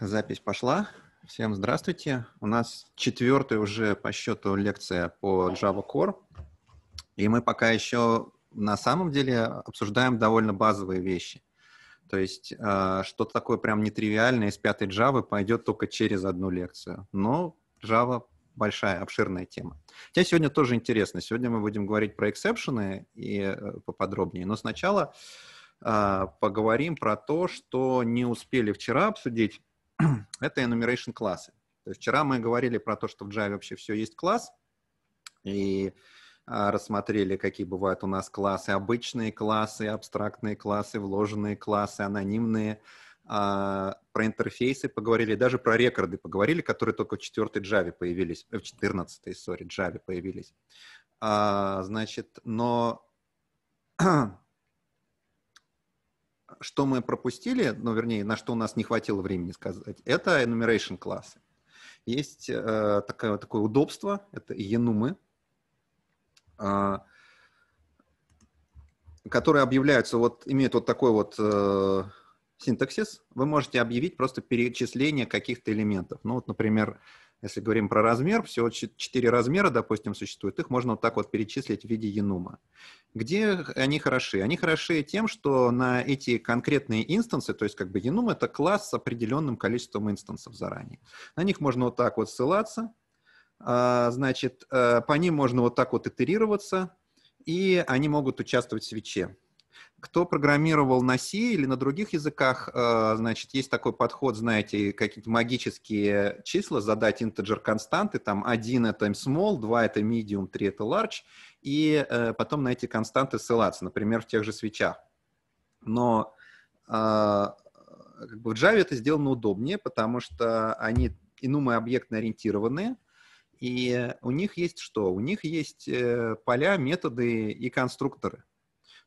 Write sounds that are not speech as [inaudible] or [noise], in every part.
запись пошла. Всем здравствуйте. У нас четвертая уже по счету лекция по Java Core. И мы пока еще на самом деле обсуждаем довольно базовые вещи. То есть э, что-то такое прям нетривиальное из пятой Java пойдет только через одну лекцию. Но Java большая, обширная тема. Хотя сегодня тоже интересно. Сегодня мы будем говорить про эксепшены и э, поподробнее. Но сначала э, поговорим про то, что не успели вчера обсудить. [clears throat] Это enumeration классы. То есть вчера мы говорили про то, что в Java вообще все есть класс. И а, рассмотрели, какие бывают у нас классы, обычные классы, абстрактные классы, вложенные классы, анонимные, а, про интерфейсы поговорили, даже про рекорды поговорили, которые только в четвертой Java появились, э, в 14 сори, Java появились. А, значит, но [clears throat] что мы пропустили, ну, вернее, на что у нас не хватило времени сказать, это enumeration классы. Есть э, такое, такое удобство, это енумы, а, которые объявляются, вот имеют вот такой вот э, синтаксис, вы можете объявить просто перечисление каких-то элементов. Ну вот, например, если говорим про размер, всего четыре размера, допустим, существует, их можно вот так вот перечислить в виде енума. Где они хороши? Они хороши тем, что на эти конкретные инстансы, то есть как бы енум — это класс с определенным количеством инстансов заранее. На них можно вот так вот ссылаться, а, значит, э, по ним можно вот так вот итерироваться, и они могут участвовать в свече. Кто программировал на C или на других языках, э, значит, есть такой подход, знаете, какие-то магические числа, задать интеджер константы, там один это small, два это medium, три это large, и э, потом на эти константы ссылаться, например, в тех же свечах. Но как бы в Java это сделано удобнее, потому что они инумы объектно ориентированные, и у них есть что? У них есть э, поля, методы и конструкторы.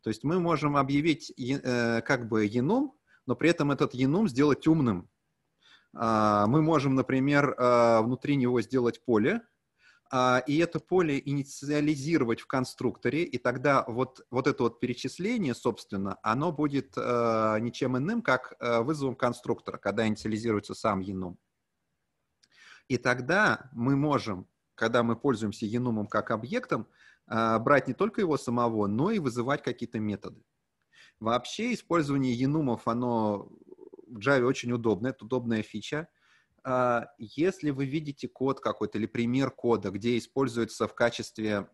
То есть мы можем объявить э, как бы enum, но при этом этот enum сделать умным. А, мы можем, например, а, внутри него сделать поле, а, и это поле инициализировать в конструкторе, и тогда вот, вот это вот перечисление, собственно, оно будет ничем иным, как вызовом конструктора, когда инициализируется сам enum. И тогда мы можем, когда мы пользуемся енумом как объектом, брать не только его самого, но и вызывать какие-то методы. Вообще использование енумов, оно в Java очень удобно, это удобная фича. А, если вы видите код какой-то или пример кода, где используется в качестве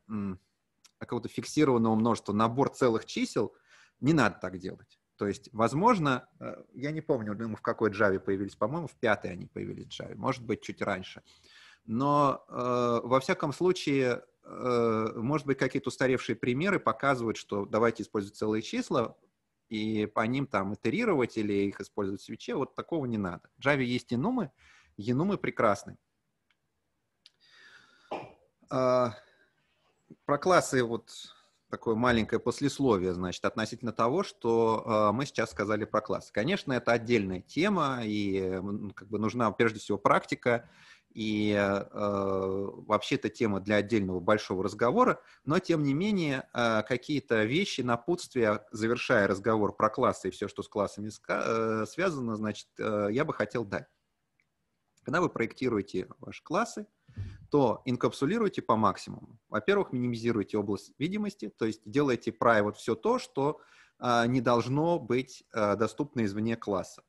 какого-то фиксированного множества набор целых чисел, не надо так делать. То есть, возможно, э, я не помню, в какой Java появились, по-моему, в пятой они появились в Java, может быть, чуть раньше. Но, э, во всяком случае, может быть, какие-то устаревшие примеры показывают, что давайте использовать целые числа, и по ним там итерировать или их использовать в свече, вот такого не надо. В Java есть енумы, енумы прекрасны. Э, про классы вот такое маленькое послесловие, значит, относительно того, что э, мы сейчас сказали про класс. Конечно, это отдельная тема, и как бы нужна прежде всего практика, и э, вообще это тема для отдельного большого разговора, но тем не менее э, какие-то вещи, напутствия, завершая разговор про классы и все, что с классами э, связано, значит, э, я бы хотел дать. Когда вы проектируете ваши классы, то инкапсулируйте по максимуму. Во-первых, минимизируйте область видимости, то есть делайте private все то, что а, не должно быть а, доступно извне класса.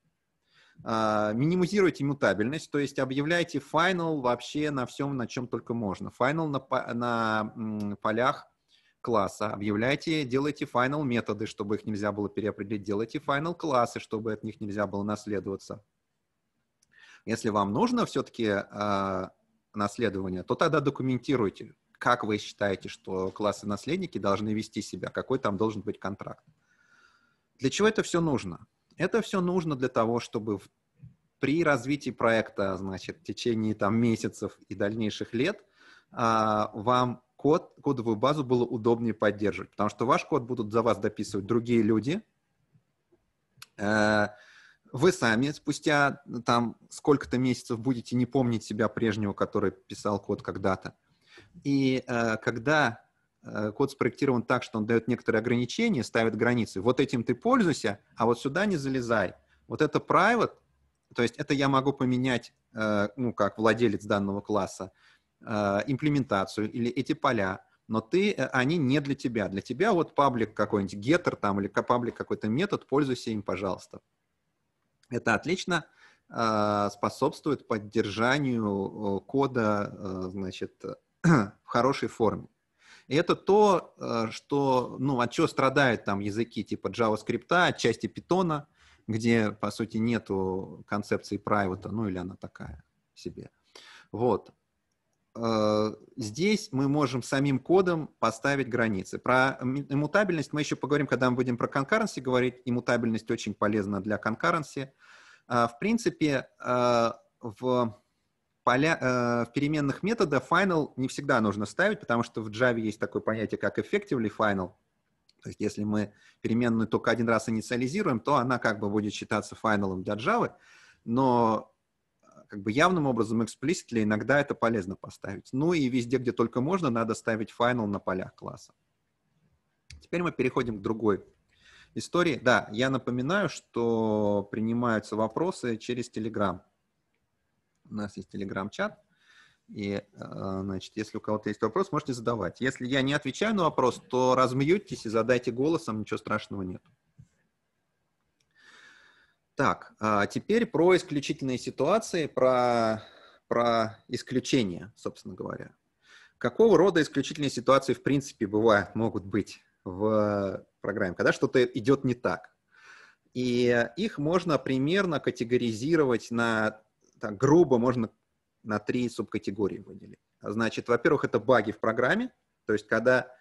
А, минимизируйте мутабельность, то есть объявляйте final вообще на всем, на чем только можно. Final на, на полях класса. Объявляйте, делайте final методы, чтобы их нельзя было переопределить. Делайте final классы, чтобы от них нельзя было наследоваться. Если вам нужно все-таки э, наследования, то тогда документируйте, как вы считаете, что классы-наследники должны вести себя, какой там должен быть контракт. Для чего это все нужно? Это все нужно для того, чтобы в, при развитии проекта, значит, в течение там месяцев и дальнейших лет а, вам код, кодовую базу было удобнее поддерживать, потому что ваш код будут за вас дописывать другие люди, э, вы сами спустя там сколько-то месяцев будете не помнить себя прежнего, который писал код когда-то. И э, когда э, код спроектирован так, что он дает некоторые ограничения, ставит границы, вот этим ты пользуйся, а вот сюда не залезай. Вот это private, то есть это я могу поменять, э, ну, как владелец данного класса, э, имплементацию или эти поля, но ты, э, они не для тебя. Для тебя вот паблик какой-нибудь, getter там или паблик какой-то метод, пользуйся им, пожалуйста. Это отлично способствует поддержанию кода, значит, [clears throat] в хорошей форме. И это то, что, ну, от чего страдают там языки типа JavaScript, отчасти Python, где, по сути, нету концепции private, ну или она такая себе. Вот. Э, здесь мы можем самим кодом поставить границы. Про иммутабельность мы еще поговорим, когда мы будем про конкуренции говорить. Иммутабельность очень полезна для конкуренции. В принципе, э, в, поля, э, в переменных метода final не всегда нужно ставить, потому что в Java есть такое понятие, как effectively final – то есть если мы переменную только один раз инициализируем, то она как бы будет считаться файналом для Java, но как бы явным образом explicitly иногда это полезно поставить. Ну и везде, где только можно, надо ставить final на полях класса. Теперь мы переходим к другой истории. Да, я напоминаю, что принимаются вопросы через Telegram. У нас есть Telegram-чат. И, а, значит, если у кого-то есть вопрос, можете задавать. Если я не отвечаю на вопрос, то размьютесь и задайте голосом, ничего страшного нет. Так, а теперь про исключительные ситуации, про, про исключения, собственно говоря. Какого рода исключительные ситуации, в принципе, бывают, могут быть в программе, когда что-то идет не так? И их можно примерно категоризировать на, так, грубо можно на три субкатегории выделить. Значит, во-первых, это баги в программе, то есть когда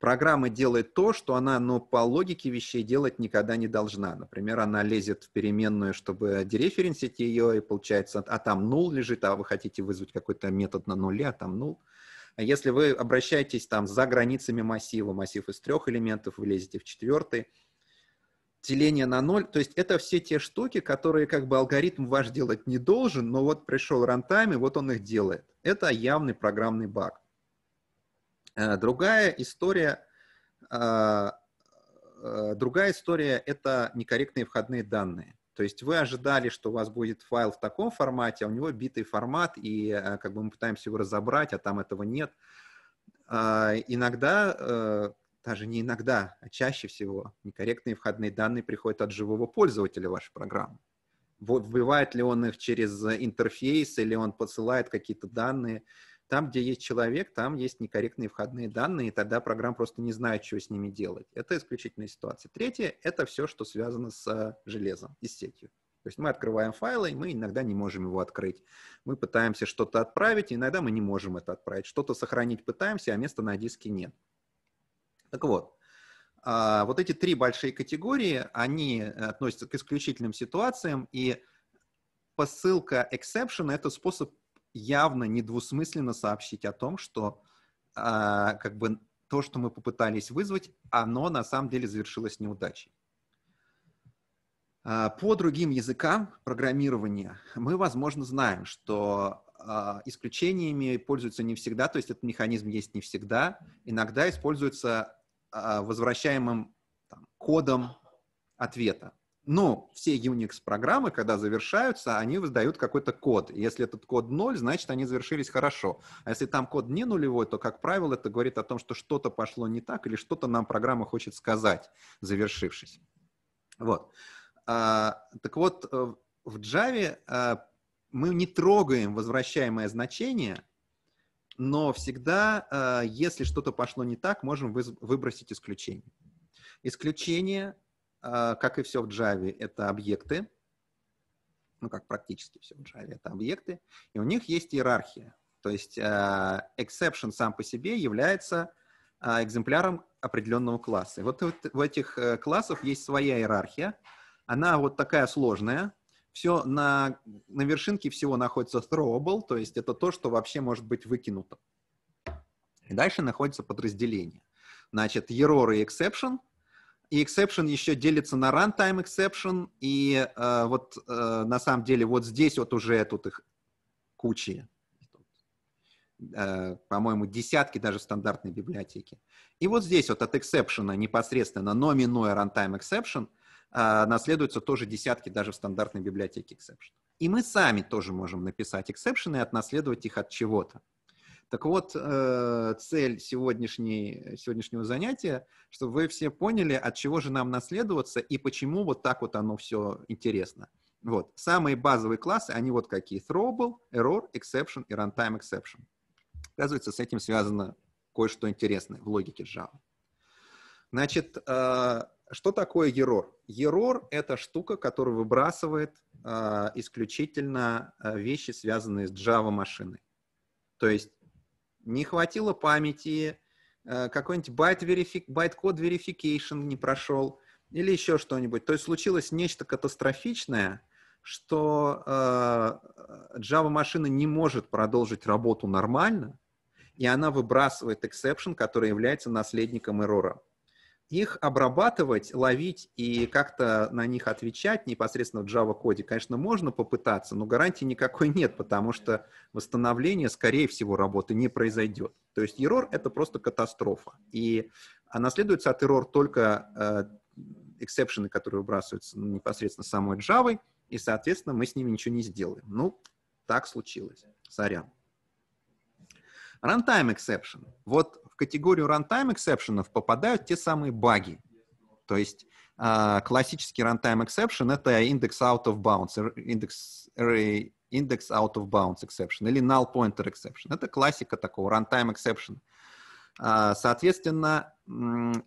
программа делает то, что она, ну, по логике вещей делать никогда не должна. Например, она лезет в переменную, чтобы дереференсить ее, и получается, а там нул лежит, а вы хотите вызвать какой-то метод на нуле, а там нул. А если вы обращаетесь там за границами массива, массив из трех элементов, вы лезете в четвертый, деление на ноль. То есть это все те штуки, которые как бы алгоритм ваш делать не должен, но вот пришел рантайм, и вот он их делает. Это явный программный баг. Э, другая история, э, э, другая история – это некорректные входные данные. То есть вы ожидали, что у вас будет файл в таком формате, а у него битый формат, и как бы мы пытаемся его разобрать, а там этого нет. Иногда даже не иногда, а чаще всего некорректные входные данные приходят от живого пользователя вашей программы. Вбивает ли он их через интерфейс или он посылает какие-то данные. Там, где есть человек, там есть некорректные входные данные, и тогда программа просто не знает, что с ними делать. Это исключительная ситуация. Третье – это все, что связано с железом и с сетью. То есть мы открываем файлы, и мы иногда не можем его открыть. Мы пытаемся что-то отправить, и иногда мы не можем это отправить. Что-то сохранить пытаемся, а места на диске нет. Так вот, а, вот эти три большие категории, они относятся к исключительным ситуациям, и посылка exception – это способ явно недвусмысленно сообщить о том, что а, как бы то, что мы попытались вызвать, оно на самом деле завершилось неудачей. А, по другим языкам программирования мы, возможно, знаем, что исключениями пользуются не всегда, то есть этот механизм есть не всегда. Иногда используется а, возвращаемым там, кодом ответа. Но все Unix-программы, когда завершаются, они выдают какой-то код. если этот код 0, значит, они завершились хорошо. А если там код не нулевой, то, как правило, это говорит о том, что что-то пошло не так или что-то нам программа хочет сказать, завершившись. Вот. А, так вот, э, в Java а, мы не трогаем возвращаемое значение – но всегда, э, если что-то пошло не так, можем выбросить исключение. Исключение, как и все в Java, это объекты, ну, как практически все в Java, это объекты, и у них есть иерархия. То есть э, exception сам по себе является экземпляром определенного класса. И вот в этих классах есть своя иерархия. Она вот такая сложная, все на, на вершинке всего находится throwable, то есть это то, что вообще может быть выкинуто. И дальше находится подразделение. Значит, error и exception. И exception еще делится на runtime exception. И э, вот э, на самом деле вот здесь вот уже тут их кучи. Э, по-моему, десятки даже в стандартной библиотеке. И вот здесь вот от exception непосредственно, но минуя runtime exception – а, наследуются тоже десятки даже в стандартной библиотеке exception. И мы сами тоже можем написать exception и отнаследовать их от чего-то. Так вот, э, цель сегодняшней, сегодняшнего занятия, чтобы вы все поняли, от чего же нам наследоваться и почему вот так вот оно все интересно. Вот. Самые базовые классы, они вот какие. Throwable, Error, Exception и Runtime Exception. Оказывается, с этим связано кое-что интересное в логике Java. Значит, э, что такое error? Error — это штука, которая выбрасывает э, исключительно вещи, связанные с Java-машиной. То есть не хватило памяти, э, какой-нибудь байт верифи... байт-код verification не прошел или еще что-нибудь. То есть случилось нечто катастрофичное, что э, Java-машина не может продолжить работу нормально, и она выбрасывает exception, который является наследником эррора их обрабатывать, ловить и как-то на них отвечать непосредственно в Java-коде, конечно, можно попытаться, но гарантии никакой нет, потому что восстановление, скорее всего, работы не произойдет. То есть error — это просто катастрофа. И наследуется от error только эксепшены, которые выбрасываются непосредственно самой Java, и, соответственно, мы с ними ничего не сделаем. Ну, так случилось. Сорян. Runtime exception. Вот категорию runtime exception попадают те самые баги. То есть э, классический runtime exception — это index out of bounds, index, array, index out of bounds exception или null pointer exception. Это классика такого runtime exception. А, соответственно,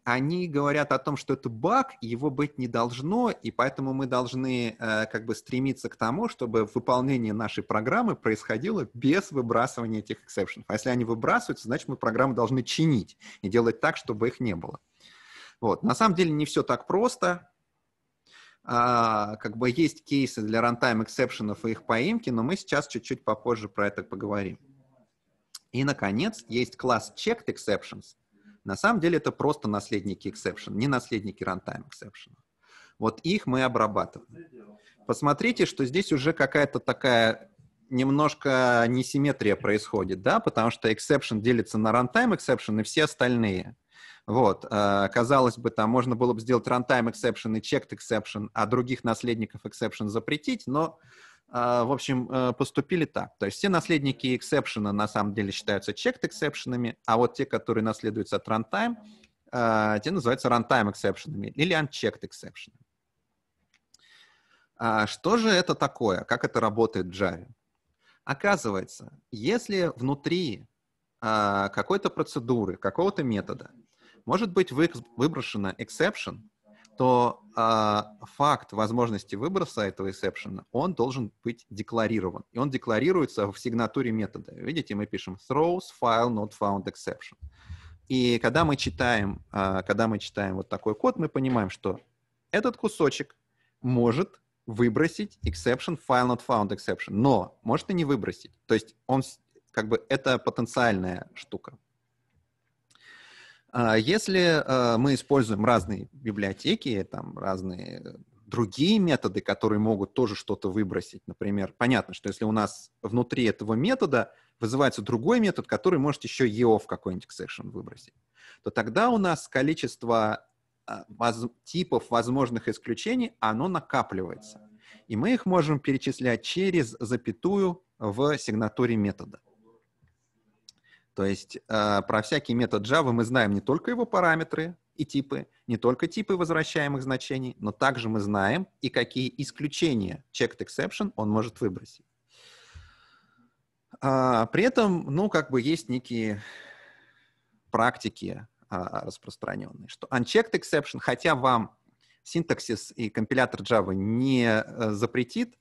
они говорят о том, что это баг, его быть не должно, и поэтому мы должны э, как бы стремиться к тому, чтобы выполнение нашей программы происходило без выбрасывания этих эксепшенов. А если они выбрасываются, значит, мы программу должны чинить и делать так, чтобы их не было. Вот. На самом деле не все так просто. А, как бы есть кейсы для runtime эксепшенов и их поимки, но мы сейчас чуть-чуть попозже про это поговорим. И, наконец, есть класс checked exceptions. На самом деле это просто наследники exception, не наследники runtime exception. Вот их мы обрабатываем. Посмотрите, что здесь уже какая-то такая немножко несимметрия происходит, да, потому что exception делится на runtime exception и все остальные. Вот, э, казалось бы, там можно было бы сделать runtime exception и checked exception, а других наследников exception запретить, но в общем, э, поступили так. То есть все наследники эксепшена на самом деле считаются checked эксепшенами, а вот те, которые наследуются от runtime, а, те называются runtime эксепшенами или unchecked эксепшенами. Что же это такое? Как это работает в Java? Оказывается, если внутри а, какой-то процедуры, какого-то метода может быть выброшена exception, то э, факт возможности выброса этого exception, он должен быть декларирован. И он декларируется в сигнатуре метода. Видите, мы пишем throws file not found exception. И когда мы читаем, э, когда мы читаем вот такой код, мы понимаем, что этот кусочек может выбросить exception file not found exception, но может и не выбросить. То есть он как бы это потенциальная штука. А если а, мы используем разные библиотеки, там разные другие методы, которые могут тоже что-то выбросить, например, понятно, что если у нас внутри этого метода вызывается другой метод, который может еще EOF какой-нибудь exception выбросить, то тогда у нас количество а, воз, типов возможных исключений, оно накапливается. И мы их можем перечислять через запятую в сигнатуре метода. То есть э, про всякий метод Java мы знаем не только его параметры и типы, не только типы возвращаемых значений, но также мы знаем и какие исключения checked exception он может выбросить. А, при этом, ну, как бы есть некие практики а, распространенные, что unchecked exception, хотя вам синтаксис и компилятор Java не а, запретит,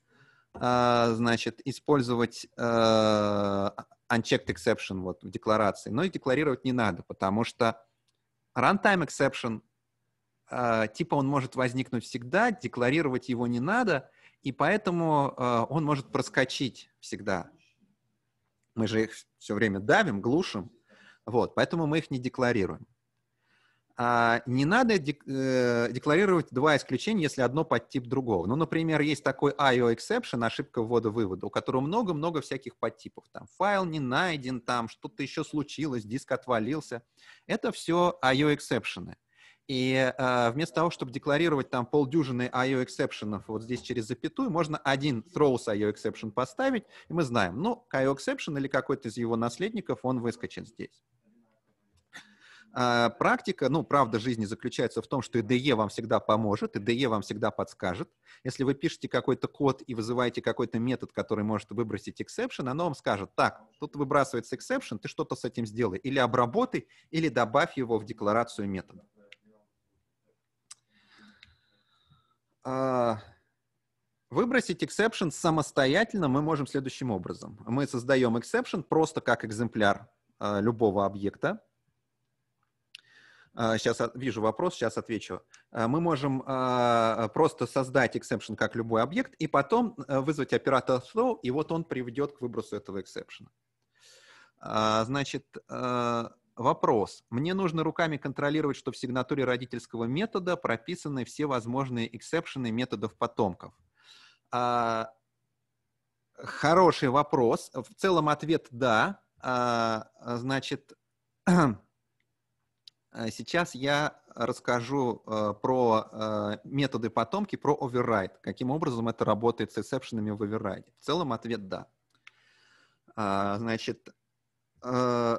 а, значит, использовать а, unchecked exception вот в декларации, но и декларировать не надо, потому что runtime exception, э, типа он может возникнуть всегда, декларировать его не надо, и поэтому э, он может проскочить всегда. Мы же их все время давим, глушим, вот, поэтому мы их не декларируем. А, не надо э, декларировать два исключения, если одно подтип другого. Ну, например, есть такой IO exception, ошибка ввода-вывода, у которого много-много всяких подтипов. Там файл не найден, там что-то еще случилось, диск отвалился. Это все IO exception. И э, вместо того, чтобы декларировать там полдюжины IO exception вот здесь через запятую, можно один throws IO exception поставить, и мы знаем, ну, IO exception или какой-то из его наследников, он выскочит здесь. А, практика, ну, правда жизни заключается в том, что IDE вам всегда поможет, IDE вам всегда подскажет. Если вы пишете какой-то код и вызываете какой-то метод, который может выбросить exception, оно вам скажет, так, тут выбрасывается exception, ты что-то с этим сделай. Или обработай, или добавь его в декларацию метода. А, выбросить exception самостоятельно мы можем следующим образом. Мы создаем exception просто как экземпляр а, любого объекта, Сейчас а, вижу вопрос, сейчас отвечу. А, мы можем а, просто создать exception как любой объект и потом вызвать оператор throw, и вот он приведет к выбросу этого exception. Значит, вопрос. Мне нужно руками контролировать, что в сигнатуре родительского метода прописаны все возможные эксепшены методов потомков. Хороший вопрос. В целом ответ «да». Значит, Э, [clears throat] сейчас я расскажу э, про э, методы потомки, про override, каким образом это работает с эксепшенами в override. В целом ответ «да». А, значит, э,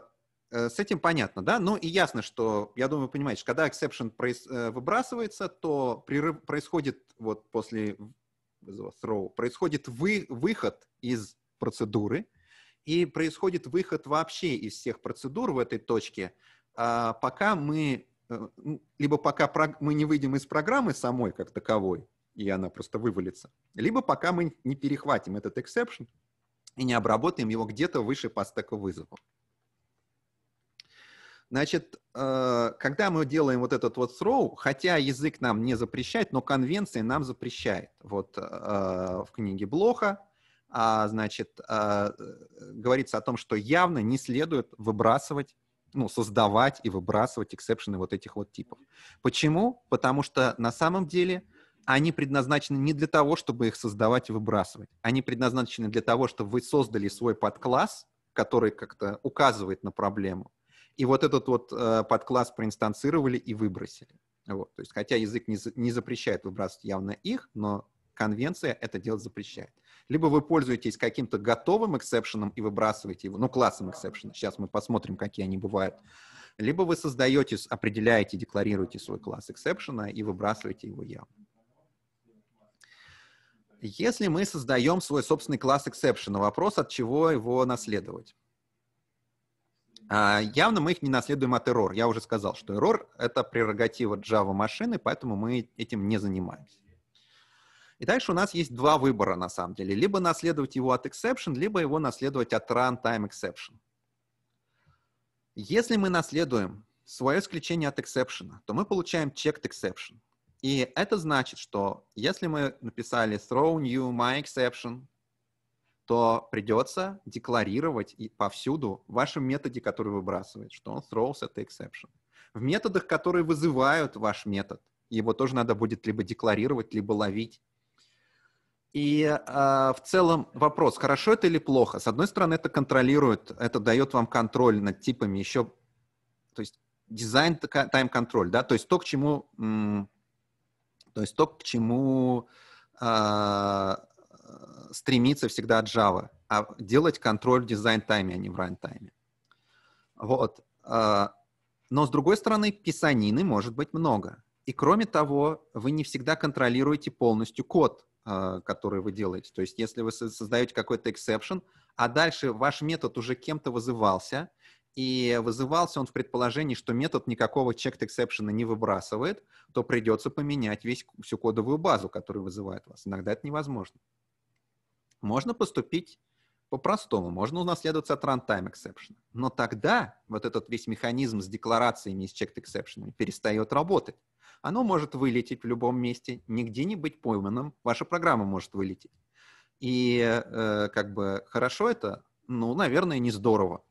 э, с этим понятно, да? Ну и ясно, что, я думаю, понимаете, когда exception проис, э, выбрасывается, то прерыв, происходит вот после throw, происходит вы, выход из процедуры, и происходит выход вообще из всех процедур в этой точке, а пока мы, э, либо пока мы не выйдем из программы самой как таковой, и она просто вывалится, либо пока мы не перехватим этот exception и не обработаем его где-то выше по стеку вызова. Значит, э, когда мы делаем вот этот вот throw, хотя язык нам не запрещает, но конвенция нам запрещает. Вот э, в книге Блоха, а, значит, говорится о том, что явно не следует выбрасывать ну, создавать и выбрасывать эксепшены вот этих вот типов. Почему? Потому что на самом деле они предназначены не для того, чтобы их создавать и выбрасывать. Они предназначены для того, чтобы вы создали свой подкласс, который как-то указывает на проблему. И вот этот вот э, подкласс проинстанцировали и выбросили. Вот. То есть, хотя язык не, не запрещает выбрасывать явно их, но конвенция это делать запрещает. Либо вы пользуетесь каким-то готовым эксепшеном и выбрасываете его, ну, классом эксепшена, сейчас мы посмотрим, какие они бывают. Либо вы создаете, определяете, декларируете свой класс эксепшена и выбрасываете его явно. Если мы создаем свой собственный класс эксепшена, вопрос, от чего его наследовать. А, явно мы их не наследуем от error. Я уже сказал, что error — это прерогатива Java машины, поэтому мы этим не занимаемся. И дальше у нас есть два выбора, на самом деле. Либо наследовать его от exception, либо его наследовать от runtime exception. Если мы наследуем свое исключение от exception, то мы получаем checked exception. И это значит, что если мы написали throw new my exception, то придется декларировать и повсюду в вашем методе, который выбрасывает, что он throws это exception. В методах, которые вызывают ваш метод, его тоже надо будет либо декларировать, либо ловить. И э, в целом вопрос, хорошо это или плохо? С одной стороны, это контролирует, это дает вам контроль над типами еще, то есть дизайн тайм-контроль, да, то есть то, к чему, то есть то, к чему э, стремится всегда Java, а делать контроль в дизайн-тайме, а не в ран-тайме. Вот. Э, но с другой стороны, писанины может быть много. И кроме того, вы не всегда контролируете полностью код, а, который вы делаете. То есть если вы создаете какой-то exception, а дальше ваш метод уже кем-то вызывался, и вызывался он в предположении, что метод никакого checked exception не выбрасывает, то придется поменять весь, всю кодовую базу, которая вызывает вас. Иногда это невозможно. Можно поступить по-простому, можно унаследоваться от runtime exception. Но тогда вот этот весь механизм с декларациями и с checked exception перестает работать оно может вылететь в любом месте, нигде не быть пойманным, ваша программа может вылететь. И э, как бы хорошо это, ну, наверное, не здорово.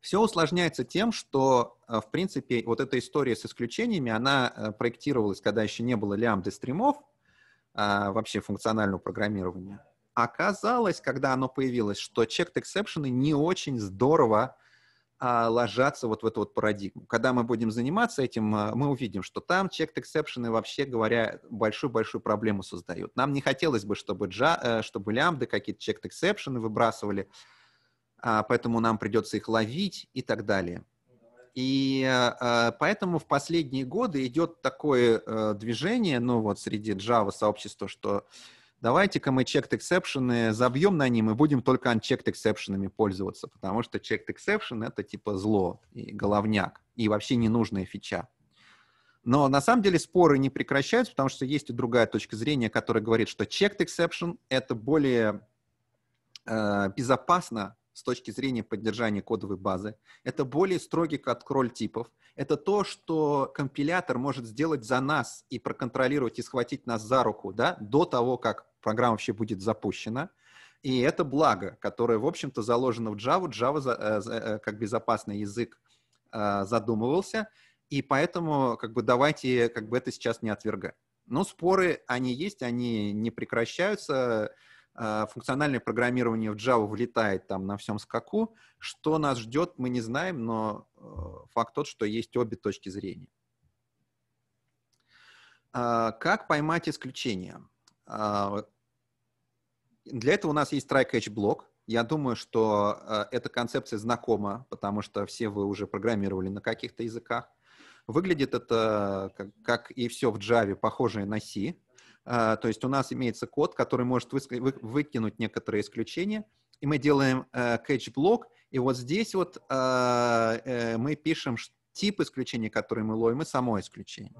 Все усложняется тем, что, э, в принципе, вот эта история с исключениями, она э, проектировалась, когда еще не было лямбды стримов, а, вообще функционального программирования. Оказалось, когда оно появилось, что checked exception не очень здорово а, ложатся вот в эту вот парадигму. Когда мы будем заниматься этим, а, мы увидим, что там checked exception, вообще говоря, большую-большую проблему создают. Нам не хотелось бы, чтобы, джа, э, чтобы лямбды какие-то checked exception выбрасывали, а, поэтому нам придется их ловить и так далее. И поэтому в последние годы идет такое э, движение, ну вот среди Java сообщества, что давайте-ка мы checked exception забьем на ним и будем только unchecked exception пользоваться, потому что checked exception — это типа зло и головняк, и вообще ненужная фича. Но на самом деле споры не прекращаются, потому что есть и другая точка зрения, которая говорит, что checked exception — это более э, безопасно с точки зрения поддержания кодовой базы. Это более строгий контроль типов. Это то, что компилятор может сделать за нас и проконтролировать и схватить нас за руку да, до того, как программа вообще будет запущена. И это благо, которое, в общем-то, заложено в Java. Java э, э, как безопасный язык э, задумывался, и поэтому как бы давайте как бы это сейчас не отвергать. Но споры, они есть, они не прекращаются. Функциональное программирование в Java влетает там на всем скаку. Что нас ждет, мы не знаем, но факт тот, что есть обе точки зрения. Как поймать исключения? А, для этого у нас есть try-catch блок. Я думаю, что а, эта концепция знакома, потому что все вы уже программировали на каких-то языках. Выглядит это, как, и все в Java, похожее на C. А, то есть у нас имеется код, который может вы, вы, выкинуть некоторые исключения, и мы делаем catch-блок, и вот здесь вот э, мы пишем тип исключения, который мы ловим, и само исключение.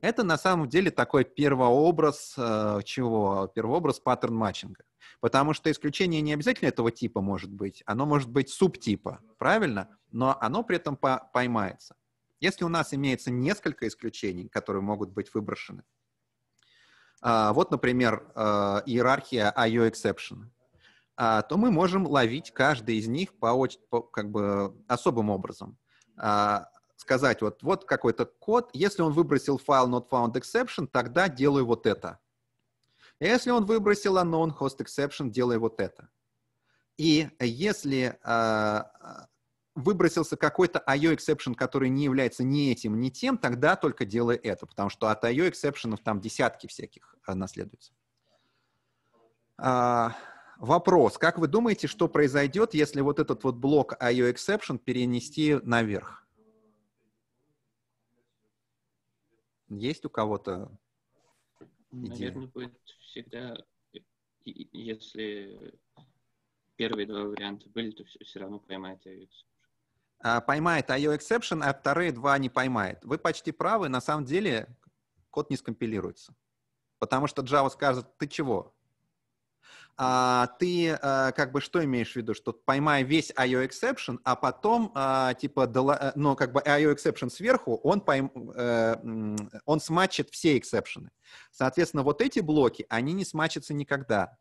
Это на самом деле такой первообраз э, чего? Первообраз паттерн матчинга. Потому что исключение не обязательно этого типа может быть, оно может быть субтипа, правильно? Но оно при этом по поймается. Если у нас имеется несколько исключений, которые могут быть выброшены, э, вот, например, э, иерархия IO exception, э, то мы можем ловить каждый из них по, по как бы особым образом. Сказать, вот, вот какой-то код, если он выбросил файл not found exception, тогда делаю вот это. Если он выбросил unknown host exception, делаю вот это. И если э, выбросился какой-то IO exception, который не является ни этим, ни тем, тогда только делай это, потому что от IO exception там десятки всяких э, наследуются. А, вопрос. Как вы думаете, что произойдет, если вот этот вот блок IO exception перенести наверх? Есть у кого-то идея? Наверное, будет всегда, если первые два варианта были, то все, все равно поймает IO exception. А, поймает IO exception, а вторые два не поймает. Вы почти правы, на самом деле код не скомпилируется. Потому что Java скажет, ты чего? А, ты а, как бы что имеешь в виду, что поймай весь IO exception, а потом а, типа, дала, ну как бы IO exception сверху, он пойм, э, он смачит все эксепшены. Соответственно, вот эти блоки, они не смачатся никогда.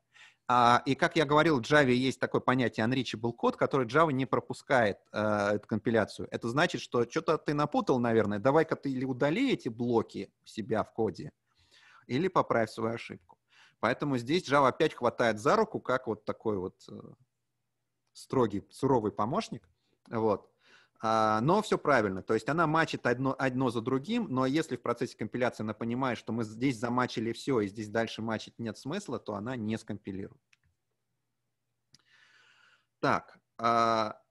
А, и как я говорил, в Java есть такое понятие unreachable код, который Java не пропускает э, эту компиляцию. Это значит, что что-то ты напутал, наверное. Давай-ка ты или удали эти блоки у себя в коде, или поправь свою ошибку. Поэтому здесь Java опять хватает за руку, как вот такой вот э, строгий, суровый помощник. Вот. А, но все правильно. То есть она мачит одно, одно за другим, но если в процессе компиляции она понимает, что мы здесь замачили все, и здесь дальше мачить нет смысла, то она не скомпилирует. Так, а,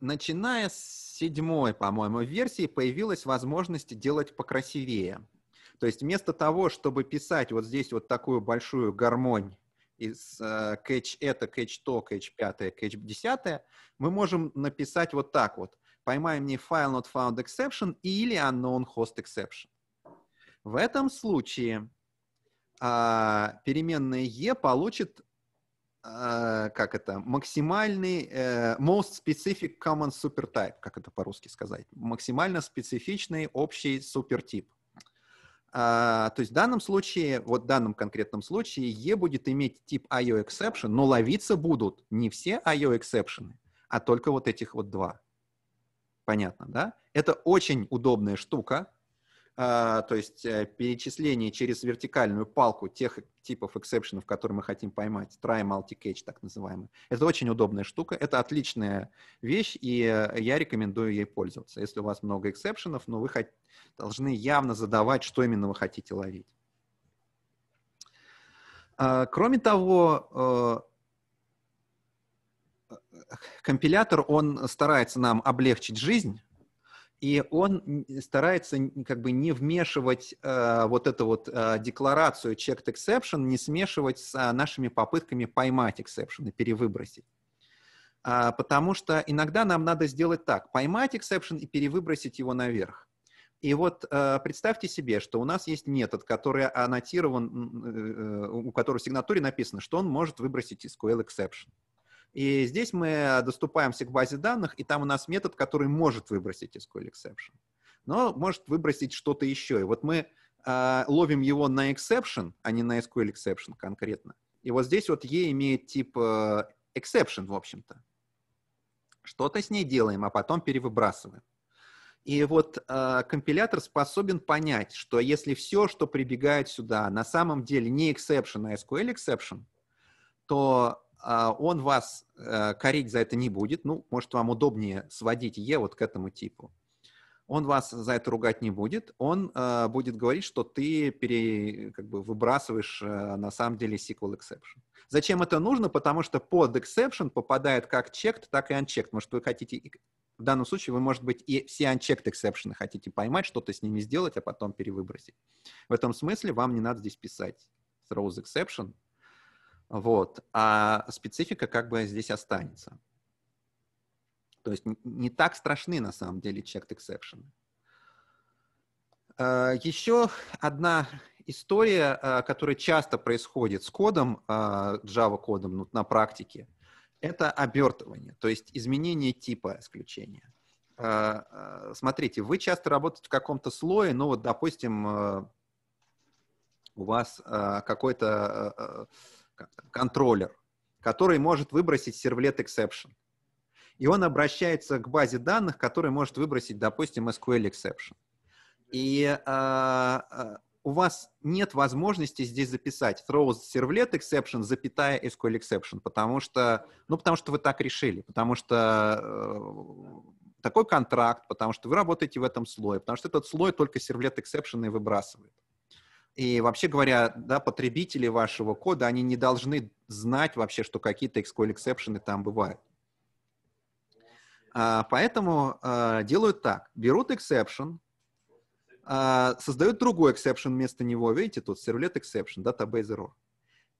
начиная с седьмой, по-моему, версии появилась возможность делать покрасивее. То есть вместо того, чтобы писать вот здесь вот такую большую гармонь из э, catch это, catch то, catch пятое, catch десятое, мы можем написать вот так вот. Поймай мне file not found exception или unknown host exception. В этом случае э, переменная e получит э, как это, максимальный э, most specific common supertype, как это по-русски сказать, максимально специфичный общий супертип. А, то есть в данном случае, вот в данном конкретном случае, E будет иметь тип IO exception, но ловиться будут не все IO exception, а только вот этих вот два. Понятно, да? Это очень удобная штука. То есть э, перечисление через вертикальную палку тех типов эксепшенов, которые мы хотим поймать, try multi-catch так называемый. Это очень удобная штука, это отличная вещь, и э, я рекомендую ей пользоваться. Если у вас много эксепшенов, но вы должны явно задавать, что именно вы хотите ловить. А, кроме того, э, компилятор, он старается нам облегчить жизнь, и он старается как бы не вмешивать э, вот эту вот э, декларацию checked exception, не смешивать с э, нашими попытками поймать exception и перевыбросить. А, потому что иногда нам надо сделать так, поймать exception и перевыбросить его наверх. И вот э, представьте себе, что у нас есть метод, который аннотирован, э, э, у которого в сигнатуре написано, что он может выбросить SQL exception. И здесь мы доступаемся к базе данных, и там у нас метод, который может выбросить SQL exception, но может выбросить что-то еще. И вот мы э, ловим его на exception, а не на SQL exception конкретно. И вот здесь вот E имеет тип э, exception, в общем-то. Что-то с ней делаем, а потом перевыбрасываем. И вот э, компилятор способен понять, что если все, что прибегает сюда, на самом деле не exception, а SQL exception, то он вас э, корить за это не будет. Ну, может, вам удобнее сводить Е вот к этому типу. Он вас за это ругать не будет. Он э, будет говорить, что ты пере, как бы выбрасываешь э, на самом деле SQL exception. Зачем это нужно? Потому что под exception попадает как checked, так и unchecked. Может, вы хотите... В данном случае вы, может быть, и все unchecked exception хотите поймать, что-то с ними сделать, а потом перевыбросить. В этом смысле вам не надо здесь писать throws exception, вот. А специфика как бы здесь останется. То есть не так страшны на самом деле checked exception. А, Еще одна история, а, которая часто происходит с кодом, а, Java кодом ну, на практике, это обертывание, то есть изменение типа исключения. Смотрите, вы часто работаете в каком-то слое, ну вот, допустим, у вас какой-то контроллер, который может выбросить сервлет exception. И он обращается к базе данных, которая может выбросить, допустим, SQL exception. И э, у вас нет возможности здесь записать throws servlet exception, запятая SQL exception, потому что, ну, потому что вы так решили, потому что э, такой контракт, потому что вы работаете в этом слое, потому что этот слой только servlet exception и выбрасывает. И вообще говоря, да, потребители вашего кода, они не должны знать вообще, что какие-то SQL exception там бывают. А, поэтому а, делают так. Берут exception, а, создают другой exception вместо него. Видите, тут servlet exception, database error.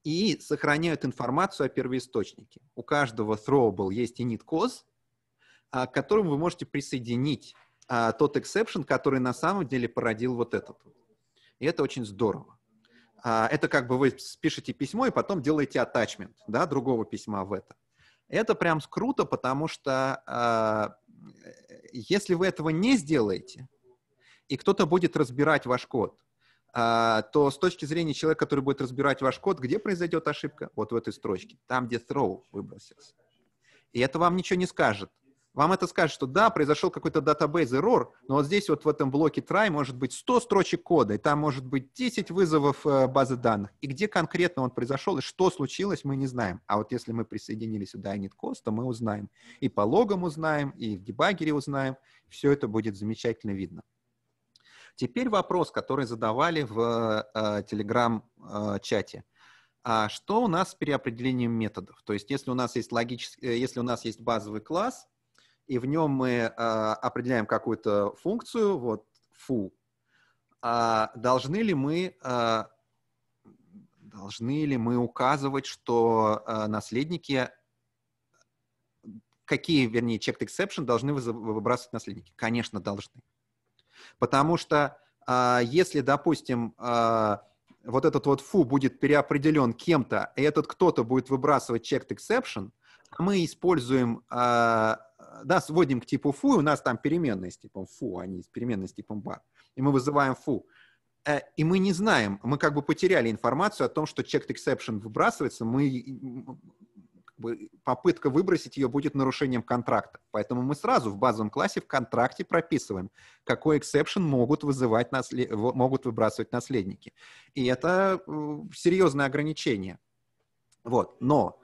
И сохраняют информацию о первоисточнике. У каждого throwable есть init cause, к которому вы можете присоединить тот exception, который на самом деле породил вот этот вот. И это очень здорово. А, это как бы вы пишете письмо и потом делаете attachment да, другого письма в это. Это прям круто, потому что а, если вы этого не сделаете, и кто-то будет разбирать ваш код, а, то с точки зрения человека, который будет разбирать ваш код, где произойдет ошибка? Вот в этой строчке, там, где throw выбросился. И это вам ничего не скажет вам это скажет, что да, произошел какой-то database error, но вот здесь вот в этом блоке try может быть 100 строчек кода, и там может быть 10 вызовов э, базы данных. И где конкретно он произошел, и что случилось, мы не знаем. А вот если мы присоединили сюда init-cost, то мы узнаем. И по логам узнаем, и в дебагере узнаем. Все это будет замечательно видно. Теперь вопрос, который задавали в э, Telegram-чате. Э, а что у нас с переопределением методов? То есть если у нас есть логический, э, если у нас есть базовый класс, и в нем мы э, определяем какую-то функцию, вот фу, а должны ли мы э, должны ли мы указывать, что э, наследники какие, вернее, checked exception должны выбрасывать наследники? Конечно, должны. Потому что если, допустим, вот этот вот фу будет переопределен кем-то, и этот кто-то будет выбрасывать checked exception, мы используем да, сводим к типу фу, у нас там переменные с типом фу, а не переменные с типом бар. И мы вызываем фу. Э, и мы не знаем, мы как бы потеряли информацию о том, что checked exception выбрасывается, мы попытка выбросить ее будет нарушением контракта. Поэтому мы сразу в базовом классе в контракте прописываем, какой exception могут вызывать наслед... могут выбрасывать наследники. И это э, серьезное ограничение. Вот. Но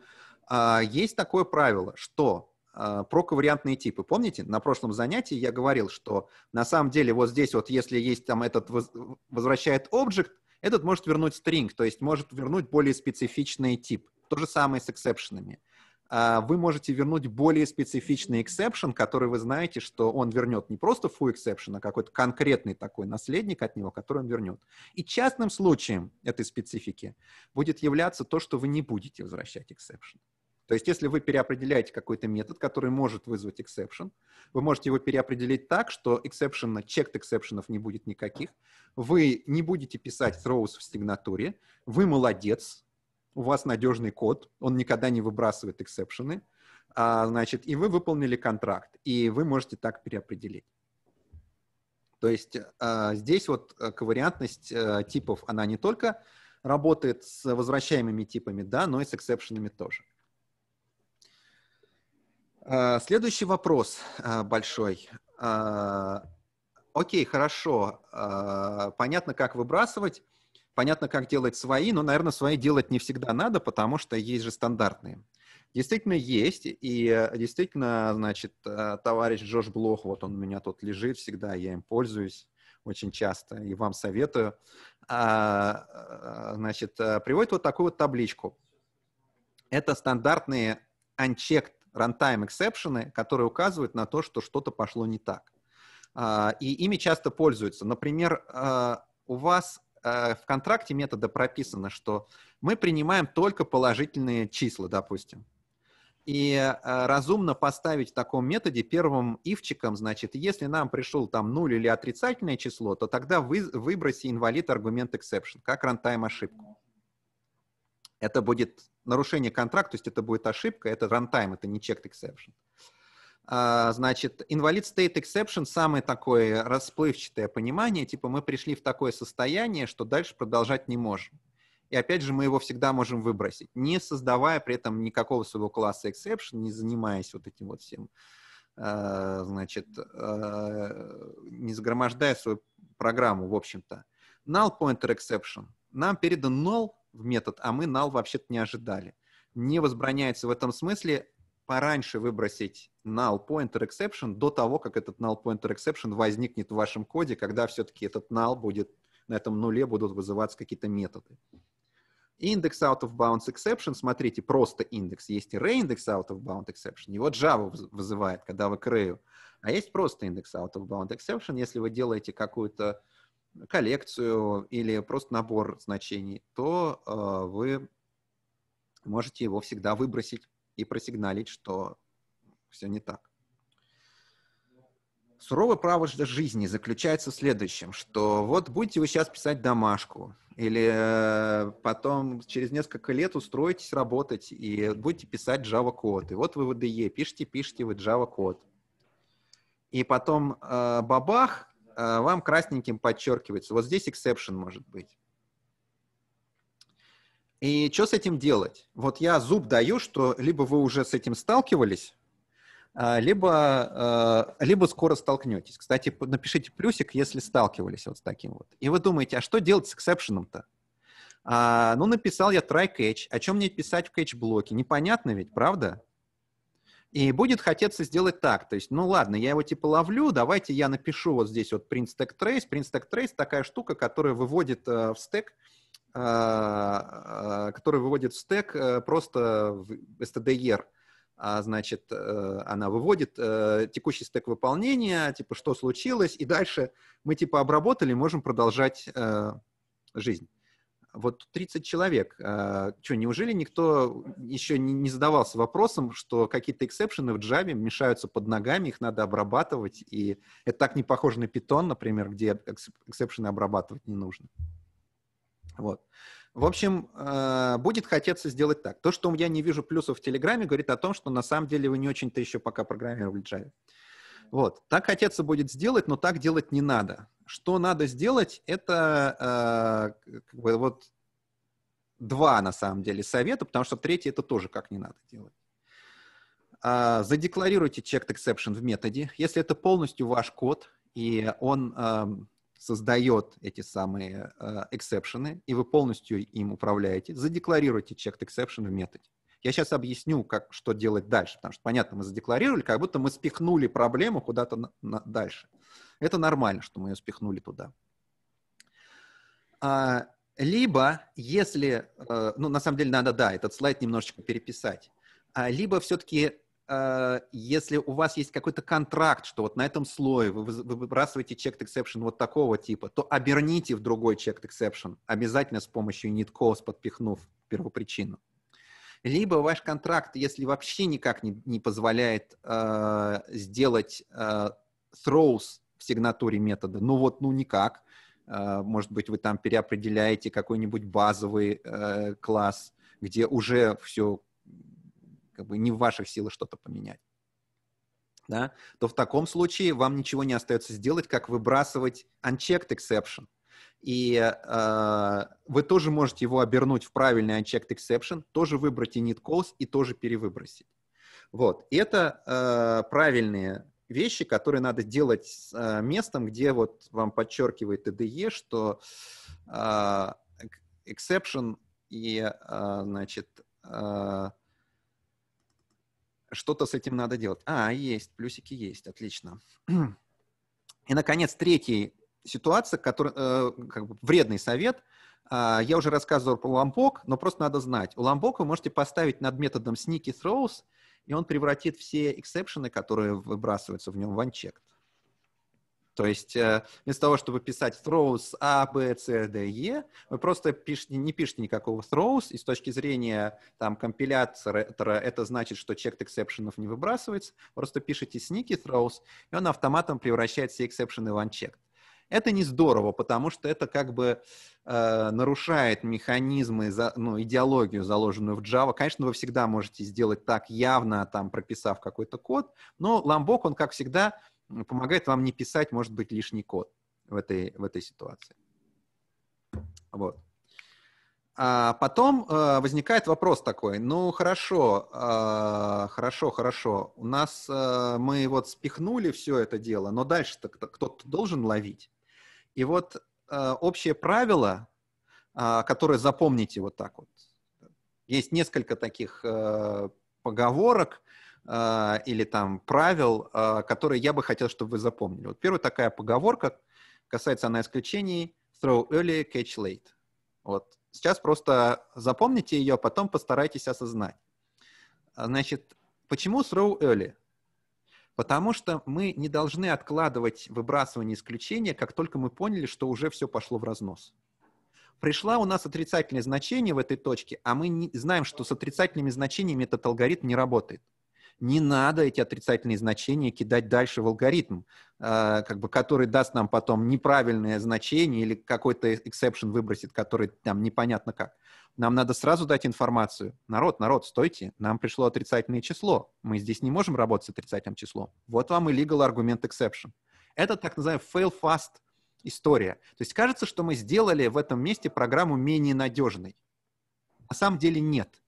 а, есть такое правило, что а, про ковариантные типы. Помните, на прошлом занятии я говорил, что на самом деле вот здесь вот, если есть там этот возвращает объект, этот может вернуть string, то есть может вернуть более специфичный тип. То же самое с exception ами. А, вы можете вернуть более специфичный exception, который вы знаете, что он вернет не просто foo exception, а какой-то конкретный такой наследник от него, который он вернет. И частным случаем этой специфики будет являться то, что вы не будете возвращать exception. То есть если вы переопределяете какой-то метод, который может вызвать exception, вы можете его переопределить так, что exception, checked exception не будет никаких, вы не будете писать throws в сигнатуре, вы молодец, у вас надежный код, он никогда не выбрасывает эксепшены, а, значит, и вы выполнили контракт, и вы можете так переопределить. То есть а, здесь вот э, ковариантность а, типов, она не только работает с возвращаемыми типами, да, но и с эксепшенами тоже. А, следующий вопрос а, большой. А, окей, хорошо. Понятно, как выбрасывать, понятно, как делать свои, но, наверное, свои делать не всегда надо, потому что есть же стандартные. Действительно есть, и действительно, значит, товарищ Джош Блох, вот он у меня тут лежит всегда, я им пользуюсь очень часто и вам советую, значит, приводит вот такую вот табличку. Это стандартные unchecked runtime exception, которые указывают на то, что что-то пошло не так. А, и ими часто пользуются. Например, а, у вас а, в контракте метода прописано, что мы принимаем только положительные числа, допустим. И разумно поставить в таком методе первым ивчиком, значит, если нам пришел там 0 или отрицательное число, то тогда вы, выброси инвалид аргумент exception, как runtime ошибку. Это будет нарушение контракта, то есть это будет ошибка, это runtime, это не checked exception. А, значит, invalid state exception самое такое расплывчатое понимание, типа мы пришли в такое состояние, что дальше продолжать не можем. И опять же, мы его всегда можем выбросить, не создавая при этом никакого своего класса exception, не занимаясь вот этим вот всем, а, значит, а, не загромождая свою программу, в общем-то. Null pointer exception. Нам передан null в метод, а мы null вообще-то не ожидали. Не возбраняется в этом смысле пораньше выбросить null pointer exception до того, как этот null pointer exception возникнет в вашем коде, когда все-таки этот null будет, на этом нуле будут вызываться какие-то методы. Индекс out of bounds exception, смотрите, просто индекс. Есть и reindex out of bound exception. Его Java вызывает, когда вы к А есть просто индекс out of bound exception, если вы делаете какую-то коллекцию или просто набор значений, то э, вы можете его всегда выбросить и просигналить, что все не так. Суровое право жизни заключается в следующем, что вот будете вы сейчас писать домашку, или э, потом через несколько лет устроитесь работать и будете писать Java-код. И вот вы в IDE пишете, пишете вы Java-код. И потом э, бабах, вам красненьким подчеркивается. Вот здесь exception может быть. И что с этим делать? Вот я зуб даю, что либо вы уже с этим сталкивались, э, либо, э, либо скоро столкнетесь. Кстати, напишите плюсик, если сталкивались вот с таким вот. И вы думаете, а что делать с эксепшеном-то? А, ну, написал я try catch. О чем мне писать в catch-блоке? Непонятно ведь, правда? И будет хотеться сделать так, то есть, ну ладно, я его типа ловлю, давайте я напишу вот здесь вот print stack trace. Print stack trace такая штука, которая выводит э, в стек, э, э, которая выводит в стек э, просто в stdr. А, значит, э, она выводит э, текущий стек выполнения, типа, что случилось, и дальше мы типа обработали, можем продолжать э, жизнь вот 30 человек. А, что, неужели никто еще не, задавался вопросом, что какие-то эксепшены в Java мешаются под ногами, их надо обрабатывать, и это так не похоже на Python, например, где эксепшены обрабатывать не нужно. Вот. В общем, э, будет хотеться сделать так. То, что я не вижу плюсов в Телеграме, говорит о том, что на самом деле вы не очень-то еще пока программировали Java. Вот. Так хотеться будет сделать, но так делать не надо. Что надо сделать, это э, как бы вот два, на самом деле, совета, потому что третий это тоже как не надо делать. а, задекларируйте checked exception в методе. Если это полностью ваш код, и он создает эти самые эксепшены, и вы полностью им управляете, задекларируйте checked exception в методе. Я сейчас объясню, как, что делать дальше, потому что, понятно, мы задекларировали, как будто мы спихнули проблему куда-то на, на, дальше. Это нормально, что мы ее спихнули туда. А, либо, если, э, ну, на самом деле, надо, да, этот слайд немножечко переписать, а, либо все-таки э, если у вас есть какой-то контракт, что вот на этом слое вы выбрасываете checked exception вот такого типа, то оберните в другой checked exception, обязательно с помощью init calls подпихнув первопричину либо ваш контракт, если вообще никак не, не позволяет э, сделать э, throws в сигнатуре метода, ну вот, ну никак, э, может быть, вы там переопределяете какой-нибудь базовый э, класс, где уже все как бы не в ваших силах что-то поменять, да, то в таком случае вам ничего не остается сделать, как выбрасывать unchecked exception и э, вы тоже можете его обернуть в правильный unchecked exception, тоже выбрать init calls и тоже перевыбросить. Вот. Это э, правильные вещи, которые надо делать с э, местом, где вот вам подчеркивает IDE, что э, exception и, э, значит, э, что-то с этим надо делать. А, есть, плюсики есть, отлично. И, наконец, третий ситуация, который, э, как бы вредный совет. Э, я уже рассказывал про Lombok, но просто надо знать. У Lombok вы можете поставить над методом sneaky throws, и он превратит все exception ы, которые выбрасываются в нем, в unchecked. То есть э, вместо того, чтобы писать throws A, B, C, D, E, вы просто пишете, не пишете никакого throws, и с точки зрения там, компилятора это значит, что checked exceptions не выбрасывается, просто пишете sneaky throws, и он автоматом превращает все эксепшены в unchecked. Это не здорово, потому что это как бы э, нарушает механизмы, за, ну, идеологию, заложенную в Java. Конечно, вы всегда можете сделать так явно, там, прописав какой-то код, но Lombok, он, как всегда, помогает вам не писать, может быть, лишний код в этой, в этой ситуации. Вот. А потом э, возникает вопрос такой, ну хорошо, э, хорошо, хорошо, у нас э, мы вот спихнули все это дело, но дальше-то кто-то должен ловить. И вот э, общее правило, э, которое запомните вот так вот. Есть несколько таких э, поговорок э, или там правил, э, которые я бы хотел, чтобы вы запомнили. Вот первая такая поговорка, касается она исключений, throw early, catch late. Вот. Сейчас просто запомните ее, потом постарайтесь осознать. Значит, почему throw early? Потому что мы не должны откладывать выбрасывание исключения, как только мы поняли, что уже все пошло в разнос. Пришла у нас отрицательное значение в этой точке, а мы не знаем, что с отрицательными значениями этот алгоритм не работает не надо эти отрицательные значения кидать дальше в алгоритм, э, как бы, который даст нам потом неправильное значение или какой-то exception выбросит, который там непонятно как. Нам надо сразу дать информацию. Народ, народ, стойте, нам пришло отрицательное число. Мы здесь не можем работать с отрицательным числом. Вот вам и legal аргумент exception. Это так называемый fail fast история. То есть кажется, что мы сделали в этом месте программу менее надежной. На самом деле нет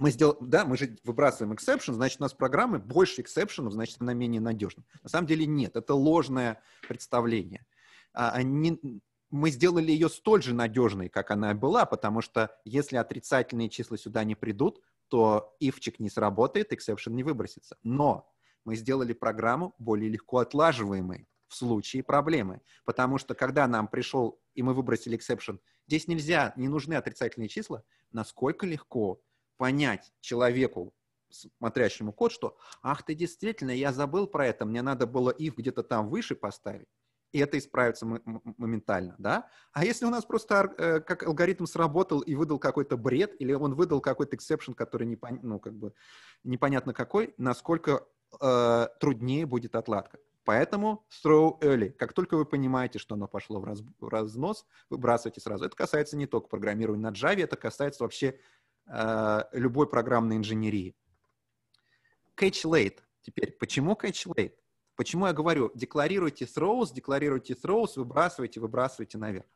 мы сделали, да, мы же выбрасываем exception, значит, у нас программы больше exception, значит, она менее надежна. На самом деле нет, это ложное представление. А, они, мы сделали ее столь же надежной, как она была, потому что если отрицательные числа сюда не придут, то ифчик не сработает, exception не выбросится. Но мы сделали программу более легко отлаживаемой в случае проблемы. Потому что когда нам пришел, и мы выбросили exception, здесь нельзя, не нужны отрицательные числа, насколько легко понять человеку, смотрящему код, что «Ах ты, действительно, я забыл про это, мне надо было if где-то там выше поставить» и это исправится моментально, да? А если у нас просто э, как алгоритм сработал и выдал какой-то бред, или он выдал какой-то exception, который не, ну, как бы непонятно какой, насколько э, труднее будет отладка. Поэтому throw early. Как только вы понимаете, что оно пошло в, раз, в разнос, выбрасывайте сразу. Это касается не только программирования на Java, это касается вообще Э, любой программной инженерии. Catch late. Теперь, почему catch late? Почему я говорю, декларируйте throws, декларируйте throws, выбрасывайте, выбрасывайте наверх.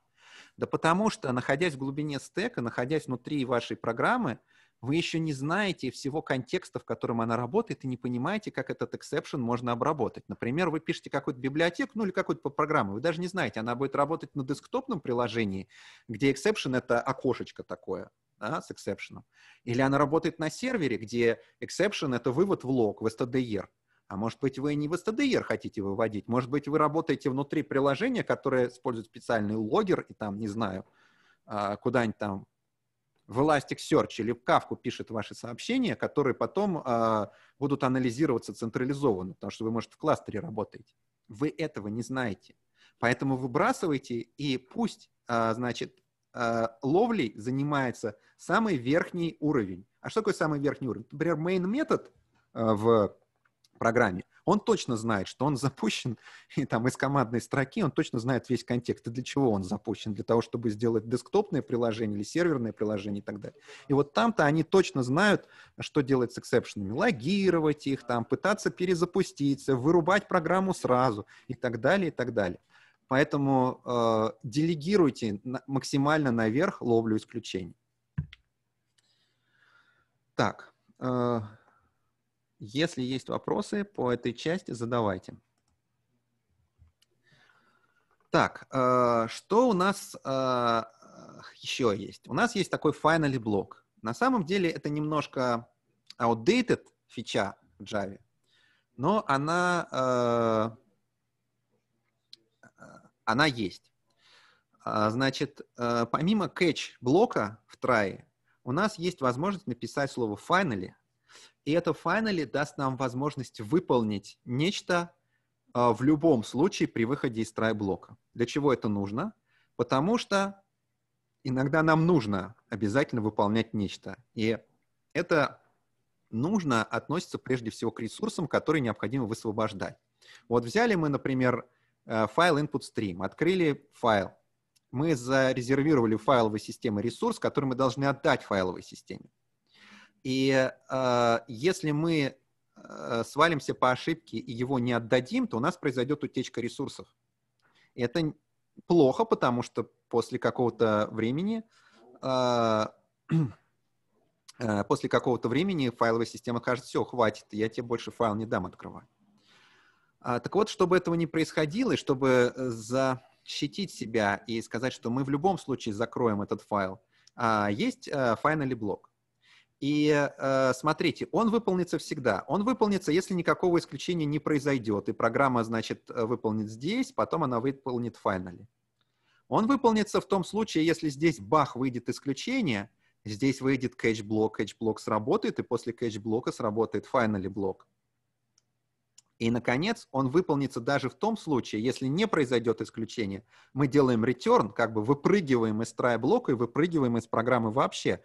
Да потому что, находясь в глубине стека, находясь внутри вашей программы, вы еще не знаете всего контекста, в котором она работает, и не понимаете, как этот exception можно обработать. Например, вы пишете какую-то библиотеку, ну или какую-то программу, вы даже не знаете, она будет работать на десктопном приложении, где exception — это окошечко такое, да, с exception. Или она работает на сервере, где exception — это вывод в лог, в stdr. А может быть, вы не в stdr хотите выводить, может быть, вы работаете внутри приложения, которое использует специальный логер, и там, не знаю, а, куда-нибудь там в Elasticsearch или в Kafka пишет ваши сообщения, которые потом э, будут анализироваться централизованно, потому что вы, может, в кластере работаете. Вы этого не знаете. Поэтому выбрасывайте, и пусть, э, значит, э, ловлей занимается самый верхний уровень. А что такое самый верхний уровень? Например, main метод в программе он точно знает, что он [laughs] запущен и, там, из командной строки, он точно знает весь контекст и для чего он запущен, для того, чтобы сделать десктопное приложение или серверное приложение и так далее. И вот там-то они точно знают, что делать с эксепшенами. Логировать их, там, пытаться перезапуститься, вырубать программу сразу и так далее, и так далее. Поэтому э, делегируйте на, максимально наверх ловлю исключений. Так. Э, если есть вопросы по этой части, задавайте. Так, э, что у нас э, еще есть? У нас есть такой finally блок. На самом деле это немножко outdated фича в Java, но она, э, она есть. А, значит, помимо catch блока в try, у нас есть возможность написать слово finally и это finally даст нам возможность выполнить нечто э, в любом случае при выходе из try-блока. Для чего это нужно? Потому что иногда нам нужно обязательно выполнять нечто. И это нужно относится прежде всего к ресурсам, которые необходимо высвобождать. Вот взяли мы, например, э, файл input stream, открыли файл. Мы зарезервировали файловой системе ресурс, который мы должны отдать файловой системе. И э, если мы э, свалимся по ошибке и его не отдадим, то у нас произойдет утечка ресурсов. И это плохо, потому что после какого-то времени э, [clears throat] э, после какого-то времени файловая система скажет, все, хватит, я тебе больше файл не дам открывать. А, так вот, чтобы этого не происходило, и чтобы защитить себя и сказать, что мы в любом случае закроем этот файл, а, есть э, finally блок. И э, смотрите, он выполнится всегда. Он выполнится, если никакого исключения не произойдет, и программа, значит, э, выполнит здесь, потом она выполнит finally. Он выполнится в том случае, если здесь бах выйдет исключение, здесь выйдет catch-блок, catch-блок сработает, и после catch-блока сработает finally блок. И, наконец, он выполнится даже в том случае, если не произойдет исключение. Мы делаем return, как бы выпрыгиваем из try блока и выпрыгиваем из программы вообще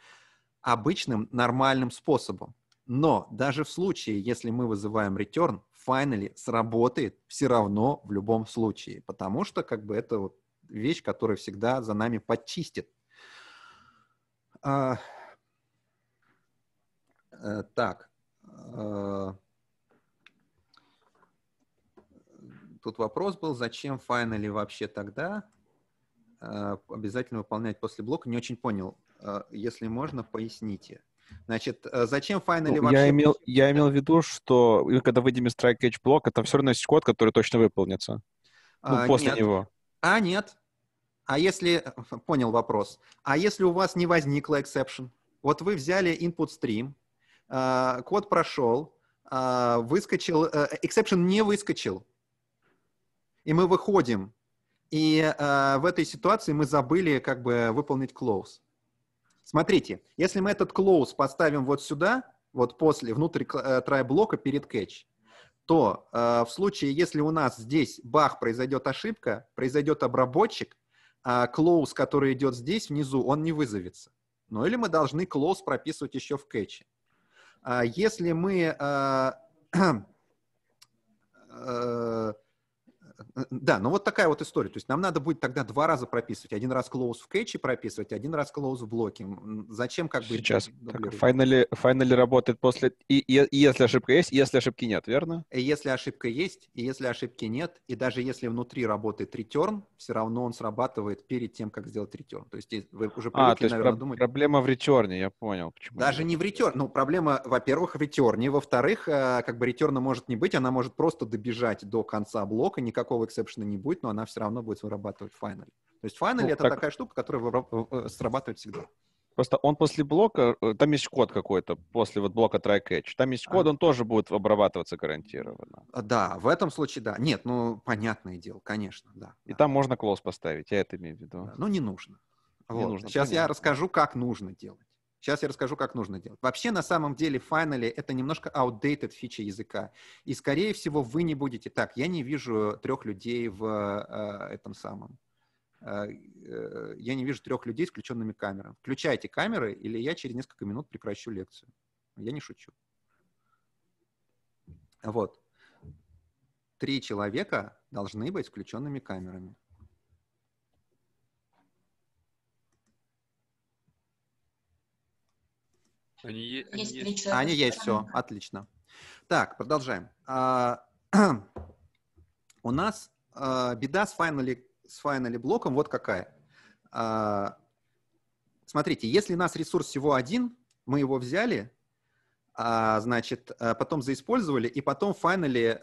обычным нормальным способом. Но даже в случае, если мы вызываем return, finally сработает все равно в любом случае, потому что как бы это вот вещь, которая всегда за нами подчистит. А, а, так. А, тут вопрос был, зачем finally вообще тогда а, обязательно выполнять после блока? Не очень понял. Э, если можно, поясните. Значит, э, зачем Finally ну, вообще... Я имел, я имел в виду, что когда выйдем try catch блока, там все равно есть код, который точно выполнится. Ну, а, после нет. него. А, нет. А если... [laughs] Понял вопрос. А если у вас не возникло exception? Вот вы взяли input stream, э, код прошел, выскочил... Exception не выскочил. И мы выходим. И в этой ситуации мы забыли как бы выполнить close. Смотрите, если мы этот close поставим вот сюда, вот после, внутрь э, try-блока перед catch, то э, в случае, если у нас здесь бах, произойдет ошибка, произойдет обработчик, а close, который идет здесь внизу, он не вызовется. Ну или мы должны close прописывать еще в кэче. А если мы... Э, [clears throat] э, да, ну вот такая вот история. То есть нам надо будет тогда два раза прописывать. Один раз close в кетче прописывать, один раз close в блоке. Зачем как бы... Сейчас finally, finally работает после... И, и, и если ошибка есть, и если ошибки нет, верно? И если ошибка есть, и если ошибки нет, и даже если внутри работает return, все равно он срабатывает перед тем, как сделать return. То есть вы уже привыкли, а, то есть наверное, про- думать... проблема в return, я понял. Почему даже не в return. Ну, проблема, во-первых, в return. Во-вторых, э, как бы return может не быть, она может просто добежать до конца блока, никакого эксепшена не будет, но она все равно будет вырабатывать finally. То есть finally ну, это так... такая штука, которая э, срабатывает всегда. Просто он после блока, э, там есть код какой-то, после вот блока try catch, там есть код, а. он тоже будет обрабатываться гарантированно. А, да, в этом случае да. Нет, ну, понятное дело, конечно, да. И да. там можно клоус поставить, я это имею в виду. Да, но не нужно. Не вот. нужно Сейчас понятно. я расскажу, как нужно делать. Сейчас я расскажу, как нужно делать. Вообще, на самом деле, finally это немножко outdated фича языка. И, скорее всего, вы не будете... Так, я не вижу трех людей в э, этом самом а, э, я не вижу трех людей с включенными камерами. Включайте камеры, или я через несколько минут прекращу лекцию. Я не шучу. Вот. Три человека должны быть включенными камерами. Они, есть, они есть. Они есть, все, отлично. Так, продолжаем. А, [clears throat] у нас а, беда с Finally с finally блоком вот какая. А, смотрите, если у нас ресурс всего один, мы его взяли, значит, а, потом заиспользовали, и потом finally,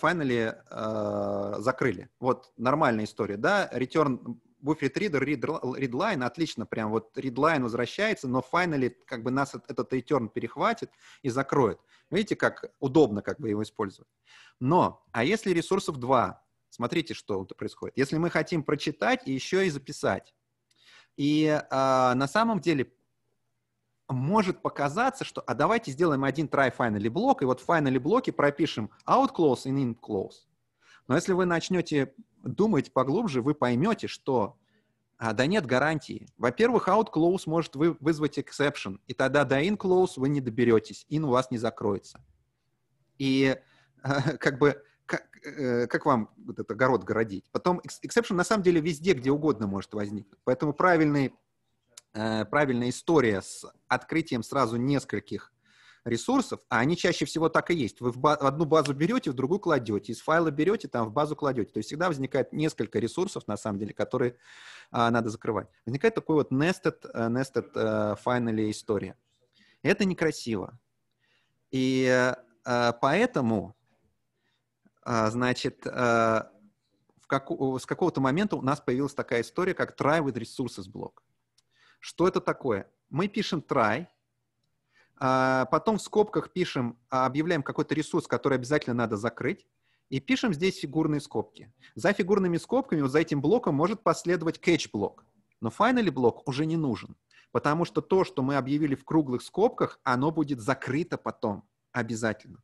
finally закрыли. Вот нормальная история, да? Return reader, read, readline, отлично, прям вот readline возвращается, но finally как бы нас этот return перехватит и закроет. Видите, как удобно как бы его использовать. Но, а если ресурсов два, Смотрите, что происходит. Если мы хотим прочитать и еще и записать, и э, на самом деле может показаться, что а давайте сделаем один try finally блок, и вот в finally блоке пропишем out close и in close. Но если вы начнете думать поглубже, вы поймете, что а, да нет гарантии. Во-первых, out close может вы, вызвать exception, и тогда до in close вы не доберетесь, in у вас не закроется. И а, [laughs] как бы как, э, как вам вот этот огород городить? Потом exception на самом деле везде, где угодно может возникнуть. Поэтому правильный, э, правильная история с открытием сразу нескольких ресурсов, а они чаще всего так и есть. Вы в, ба- одну базу берете, в другую кладете, из файла берете, там в базу кладете. То есть всегда возникает несколько ресурсов, на самом деле, которые а, надо закрывать. Возникает такой вот nested, uh, nested uh, finally история. Это некрасиво. И uh, поэтому а, значит, а, в как, с какого-то момента у нас появилась такая история, как try with resources блок. Что это такое? Мы пишем try, потом в скобках пишем, объявляем какой-то ресурс, который обязательно надо закрыть, и пишем здесь фигурные скобки. За фигурными скобками, вот за этим блоком может последовать catch блок. Но finally блок уже не нужен, потому что то, что мы объявили в круглых скобках, оно будет закрыто потом обязательно.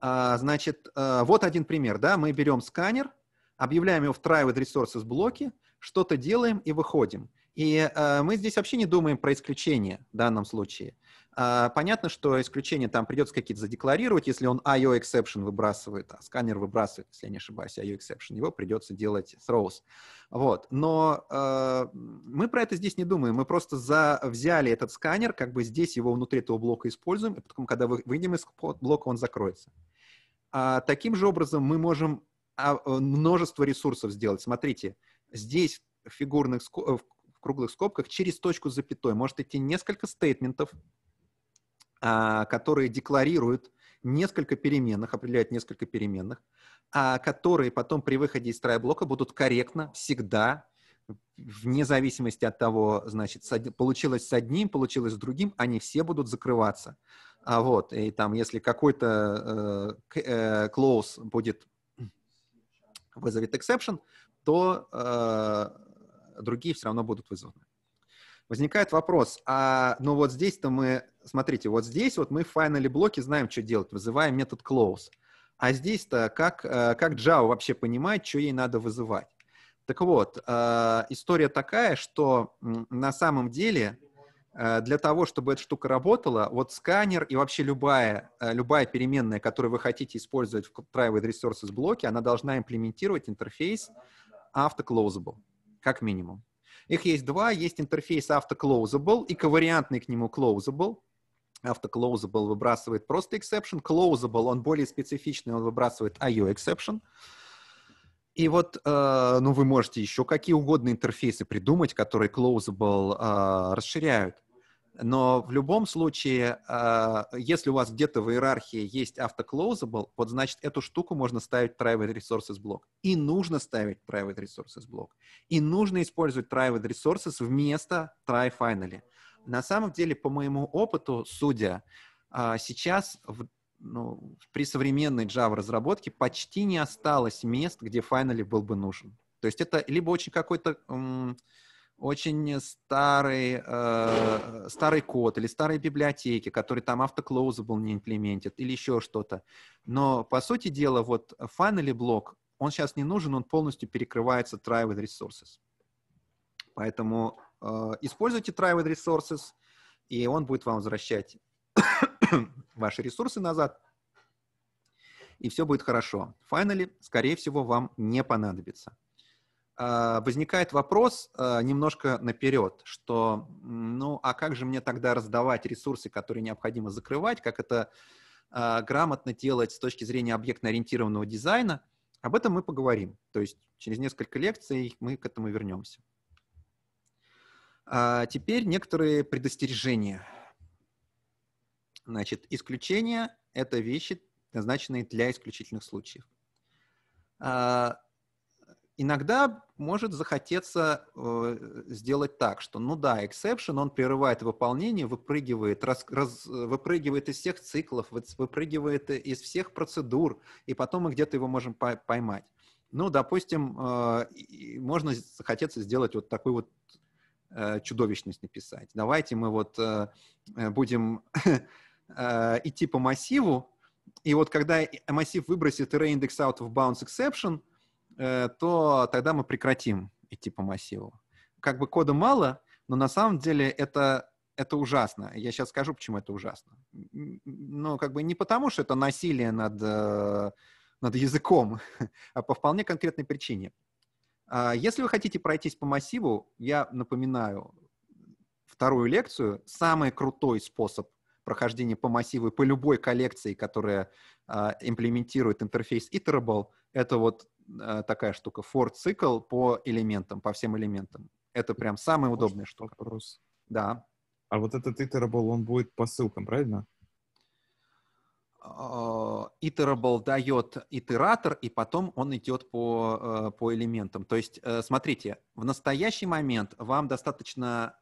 А, значит, а, вот один пример, да, мы берем сканер, объявляем его в try with resources блоке, что-то делаем и выходим. И мы здесь вообще не думаем про исключение в данном случае. Э, понятно, что исключение там придется какие-то задекларировать, если он IO exception выбрасывает, а сканер выбрасывает, если я не ошибаюсь, IO exception, его придется делать throws. Вот. Но э, мы про это здесь не думаем, мы просто за, взяли этот сканер, как бы здесь его внутри этого блока используем, и потом, когда выйдем из блока, он закроется. А, таким же образом мы можем а, э, множество ресурсов сделать. Смотрите, здесь в фигурных в круглых скобках через точку с запятой может идти несколько стейтментов, а, которые декларируют несколько переменных, определяют несколько переменных, а которые потом при выходе из трай-блока будут корректно всегда, вне зависимости от того, значит, получилось с одним, получилось с другим, они все будут закрываться. А вот, и там, если какой-то э, э, clause будет вызовет exception, то э, другие все равно будут вызваны. Возникает вопрос, а ну вот здесь-то мы, смотрите, вот здесь вот мы в finally блоке знаем, что делать, вызываем метод close. А здесь-то как, э, как Java вообще понимает, что ей надо вызывать? Так вот, э, история такая, что на самом деле Э, для того, чтобы эта штука работала, вот сканер и вообще любая, любая переменная, которую вы хотите использовать в Private Resources блоке, она должна имплементировать интерфейс AutoClosable, как минимум. Их есть два. Есть интерфейс AutoClosable и ковариантный к нему Closable. AutoClosable выбрасывает просто exception. Closable, он более специфичный, он выбрасывает IO exception. И вот, э, ну, вы можете еще какие угодно интерфейсы придумать, которые Closable э, расширяют. Но в любом случае, а, если у вас где-то в иерархии есть автоклоузабл, вот значит эту штуку можно ставить в private resources блок. И нужно ставить private resources блок. И нужно использовать private resources вместо try finally. На самом деле, по моему опыту, судя, а, сейчас в, ну, при современной Java разработке почти не осталось мест, где finally был бы нужен. То есть это либо очень какой-то очень старый, э, старый код или старые библиотеки, которые там автоклоузабл не имплементят или еще что-то. Но, по сути дела, вот finally блок, он сейчас не нужен, он полностью перекрывается try with resources. Поэтому э, используйте with resources, и он будет вам возвращать [coughs] ваши ресурсы назад, и все будет хорошо. Finally, скорее всего, вам не понадобится. А, возникает вопрос а, немножко наперед, что, ну, а как же мне тогда раздавать ресурсы, которые необходимо закрывать, как это а, грамотно делать с точки зрения объектно-ориентированного дизайна, об этом мы поговорим. То есть через несколько лекций мы к этому вернемся. Теперь некоторые предостережения. Значит, исключения — это вещи, назначенные для исключительных случаев иногда может захотеться э, сделать так, что, ну да, exception, он прерывает выполнение, выпрыгивает, раз, раз, выпрыгивает из всех циклов, выпрыгивает из всех процедур, и потом мы где-то его можем поймать. Ну, допустим, э, можно захотеться сделать вот такой вот э, чудовищность написать. Давайте мы вот э, будем [laughs] э, идти по массиву, и вот когда массив выбросит array index out of bounds exception – Э, то тогда мы прекратим идти по массиву. Как бы кода мало, но на самом деле это, это ужасно. Я сейчас скажу, почему это ужасно. Ну, как бы не потому, что это насилие над, э, над языком, [laughs] а по вполне конкретной причине. А если вы хотите пройтись по массиву, я напоминаю вторую лекцию. Самый крутой способ прохождения по массиву по любой коллекции, которая а, имплементирует интерфейс iterable, это вот Э, такая штука, for цикл по элементам, по всем элементам. Это прям самая Может, удобная штука. Вопрос. Да. А вот этот iterable, он будет по ссылкам, правильно? Uh, iterable дает итератор, и потом он идет по, uh, по элементам. То есть, uh, смотрите, в настоящий момент вам достаточно,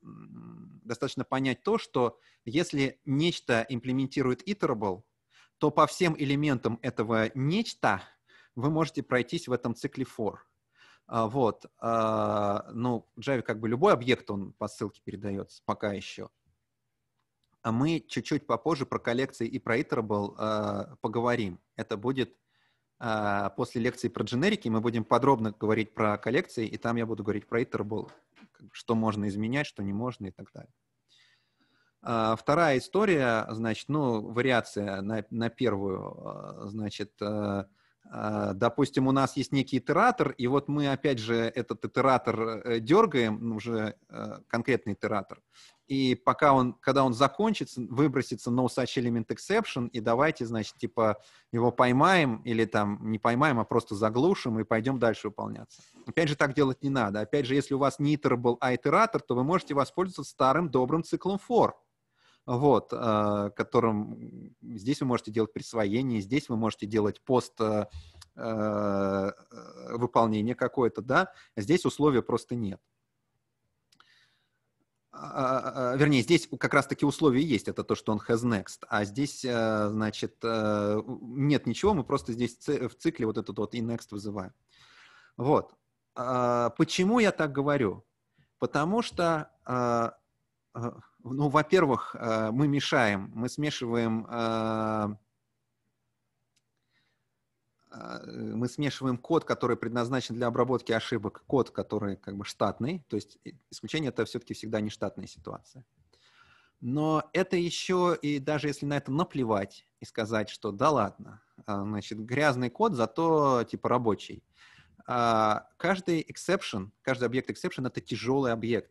достаточно понять то, что если нечто имплементирует iterable, то по всем элементам этого нечто вы можете пройтись в этом цикле for. А, вот. А, ну, в Java как бы любой объект, он по ссылке передается, пока еще. А мы чуть-чуть попозже про коллекции и про iterable а, поговорим. Это будет после лекции про дженерики, мы будем подробно говорить про коллекции, и там я буду говорить про iterable, что можно изменять, что не можно и так далее. Вторая история, значит, ну, вариация на, на первую, значит, допустим, у нас есть некий итератор, и вот мы, опять же, этот итератор э, дергаем, ну, уже э, конкретный итератор, и пока он, когда он закончится, выбросится no such element exception, и давайте, значит, типа его поймаем, или там не поймаем, а просто заглушим, и пойдем дальше выполняться. Опять же, так делать не надо. Опять же, если у вас не iterable, а итератор, то вы можете воспользоваться старым добрым циклом for вот, э, которым здесь вы можете делать присвоение, здесь вы можете делать пост э, э, выполнение какое-то, да, здесь условия просто нет. А, а, вернее, здесь как раз-таки условия есть, это то, что он has next, а здесь, значит, нет ничего, мы просто здесь в цикле вот этот вот и next вызываем. Вот. А, почему я так говорю? Потому что ну, во-первых, э, мы мешаем, мы смешиваем э, а, мы смешиваем код, который предназначен для обработки ошибок, код, который как бы штатный, то есть исключение это все-таки всегда не штатная ситуация. Но это еще, и даже если на это наплевать и сказать, что да ладно, а, значит, грязный код, зато типа рабочий. А, каждый exception, каждый объект exception — это тяжелый объект,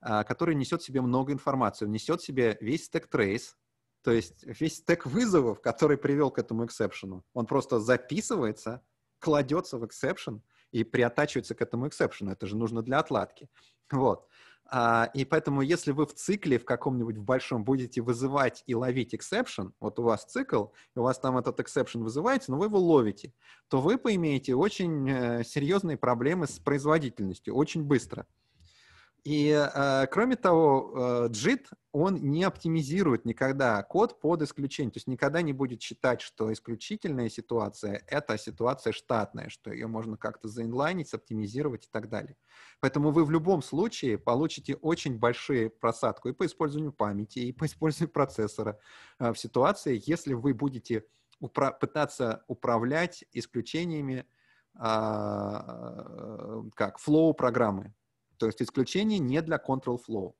который несет в себе много информации. Он несет в себе весь stack trace, то есть весь стек вызовов, который привел к этому exception у, он просто записывается, кладется в exception и приаттачивается к этому exception у. Это же нужно для отладки. Вот. А, и поэтому, если вы в цикле в каком-нибудь в большом будете вызывать и ловить exception, вот у вас цикл, и у вас там этот exception вызывается, но вы его ловите, то вы поимеете очень э, серьезные проблемы с производительностью очень быстро. И э, кроме того, э, JIT, он не оптимизирует никогда код под исключение. То есть никогда не будет считать, что исключительная ситуация — это ситуация штатная, что ее можно как-то заинлайнить, оптимизировать и так далее. Поэтому вы в любом случае получите очень большие просадку и по использованию памяти, и по использованию процессора э, в ситуации, если вы будете упра- пытаться управлять исключениями э, как flow программы. То есть исключение не для control flow.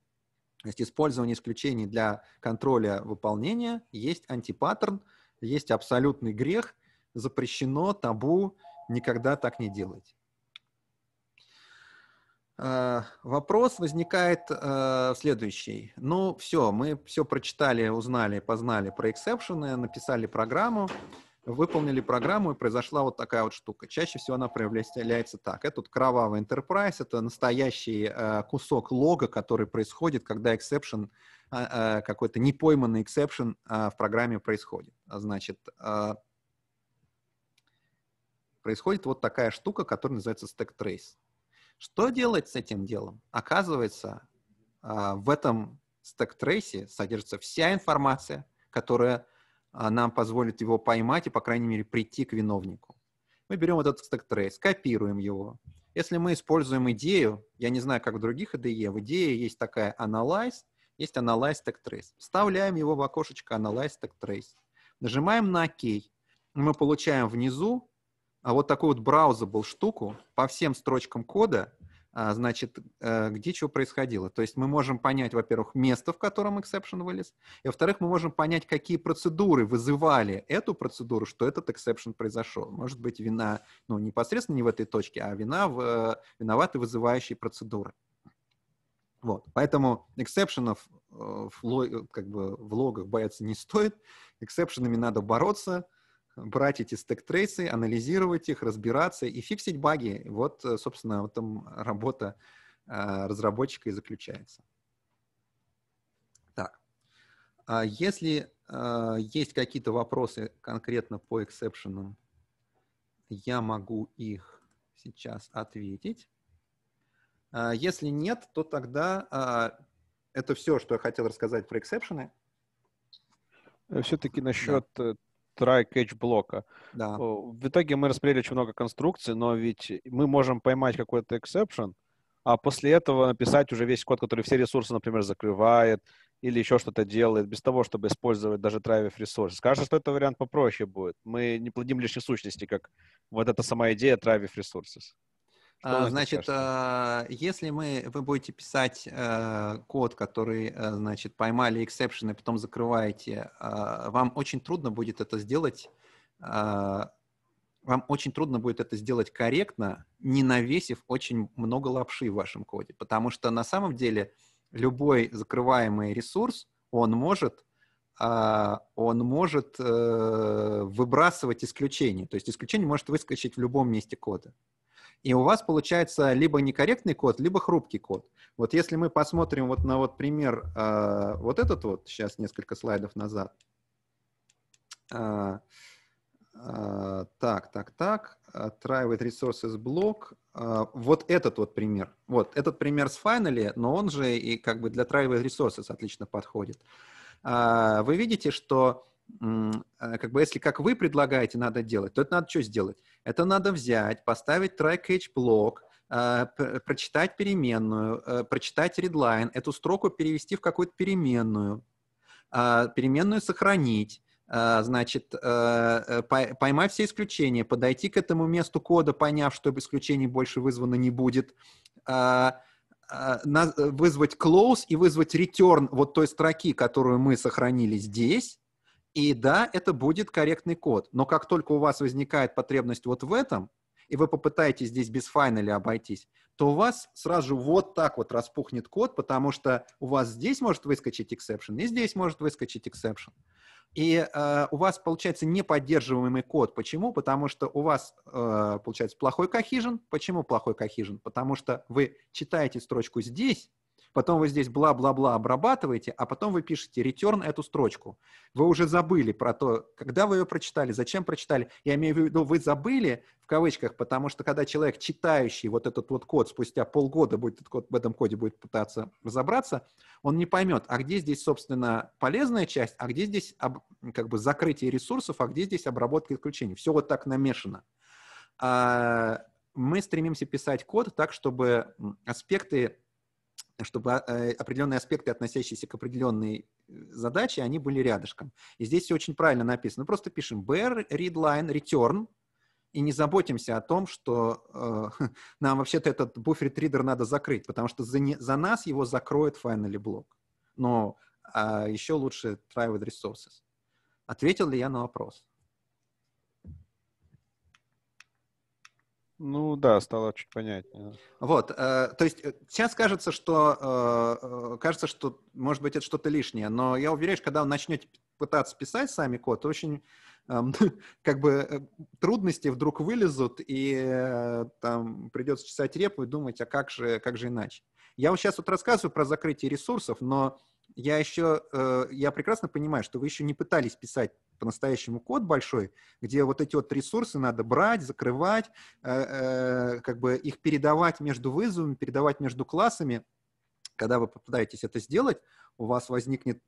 То есть использование исключений для контроля выполнения есть антипаттерн, есть абсолютный грех, запрещено, табу, никогда так не делать. Uh, вопрос возникает uh, следующий. Ну, все, мы все прочитали, узнали, познали про эксепшены, написали программу выполнили программу, и произошла вот такая вот штука. Чаще всего она проявляется так. Это кровавый enterprise, это настоящий э, кусок лога, который происходит, когда exception, э, какой-то непойманный exception э, в программе происходит. Значит, э, происходит вот такая штука, которая называется stack trace. Что делать с этим делом? Оказывается, в этом stack trace содержится вся информация, которая нам позволит его поймать и, по крайней мере, прийти к виновнику. Мы берем этот stack trace, копируем его. Если мы используем идею, я не знаю, как в других IDE, в идее есть такая analyze, есть analyze stack trace. Вставляем его в окошечко analyze stack trace. Нажимаем на OK. Мы получаем внизу а вот такую вот browsable штуку по всем строчкам кода, а, значит, э, где чего происходило. То есть мы можем понять, во-первых, место, в котором exception вылез, и, во-вторых, мы можем понять, какие процедуры вызывали эту процедуру, что этот exception произошел. Может быть, вина, ну, непосредственно не в этой точке, а вина в, э, виноваты вызывающие процедуры. Вот. Поэтому эксепшенов э, в, как бы, в логах бояться не стоит. Exception ами надо бороться – брать эти stack trace ы, анализировать их, разбираться и фиксить баги. Вот, э, собственно, в этом работа э, разработчика и заключается. Так, а если э, есть какие-то вопросы конкретно по exception ам, я могу их сейчас ответить. А если нет, то тогда а, это все, что я хотел рассказать про эксепшены. Все-таки насчет да try-catch блока. Да. В итоге мы распределили очень много конструкций, но ведь мы можем поймать какой-то exception, а после этого написать уже весь код, который все ресурсы, например, закрывает или еще что-то делает, без того, чтобы использовать даже Drive ресурсы. Скажешь, что это вариант попроще будет. Мы не плодим лишней сущности, как вот эта сама идея Drive Resources. А, значит, а, если мы, вы будете писать а, код, который, а, значит, поймали exception и потом закрываете, а, вам очень трудно будет это сделать, а, вам очень трудно будет это сделать корректно, не навесив очень много лапши в вашем коде, потому что на самом деле любой закрываемый ресурс, он может он может э, выбрасывать исключение. То есть исключение может выскочить в любом месте кода и у вас получается либо некорректный код, либо хрупкий код. Вот если мы посмотрим вот на вот пример, э, вот этот вот, сейчас несколько слайдов назад. Э, э, так, так, так, try with resources. Э, вот этот вот пример. Вот этот пример с Finally, но он же и как бы для try with resources отлично подходит. Вы видите, что как бы если как вы предлагаете надо делать, то это надо что сделать? Это надо взять, поставить try-catch блок, э, прочитать переменную, э, прочитать readline, эту строку перевести в какую-то переменную, э, переменную сохранить, значит, э, э, пой- поймать все исключения, подойти к этому месту кода, поняв, что исключений больше вызвано не будет, вызвать close и вызвать return вот той строки, которую мы сохранили здесь, и да, это будет корректный код. Но как только у вас возникает потребность вот в этом, и вы попытаетесь здесь без файналя обойтись, то у вас сразу вот так вот распухнет код, потому что у вас здесь может выскочить exception, и здесь может выскочить exception. И э, у вас получается неподдерживаемый код. Почему? Потому что у вас э, получается плохой cohesion. Почему плохой cohesion? Потому что вы читаете строчку здесь, потом вы здесь бла-бла-бла обрабатываете, а потом вы пишете return эту строчку. Вы уже забыли про то, когда вы ее прочитали, зачем прочитали. Я имею в виду, вы забыли в кавычках, потому что когда человек, читающий вот этот вот код, спустя полгода будет этот код, в этом коде будет пытаться разобраться, он не поймет, а где здесь, собственно, полезная часть, а где здесь как бы закрытие ресурсов, а где здесь обработка исключений. Все вот так намешано. А, Мы стремимся писать код так, чтобы аспекты чтобы э, определенные аспекты, относящиеся к определенной э, задаче, они были рядышком. И здесь все очень правильно написано. Просто пишем bear, readline, return, и не заботимся о том, что э, [laughs] нам вообще-то этот буфер ридер надо закрыть, потому что за, не, за нас его закроет finally блок. Но а еще лучше try with resources. Ответил ли я на вопрос? Ну да, стало чуть понятнее. Вот, э, то есть э, сейчас кажется, что э, э, кажется, что может быть это что-то лишнее, но я уверяю, что когда вы начнете пытаться писать сами код, очень эм, [laughs] как бы э, трудности вдруг вылезут и там придется чесать репу и думать, а как же, как же иначе. Я вот сейчас вот рассказываю про закрытие ресурсов, но я еще, э, я прекрасно понимаю, что вы еще не пытались писать по-настоящему код большой, где вот эти вот ресурсы надо брать, закрывать, э, э, как бы их передавать между вызовами, передавать между классами. Когда вы попытаетесь это сделать, у вас возникнет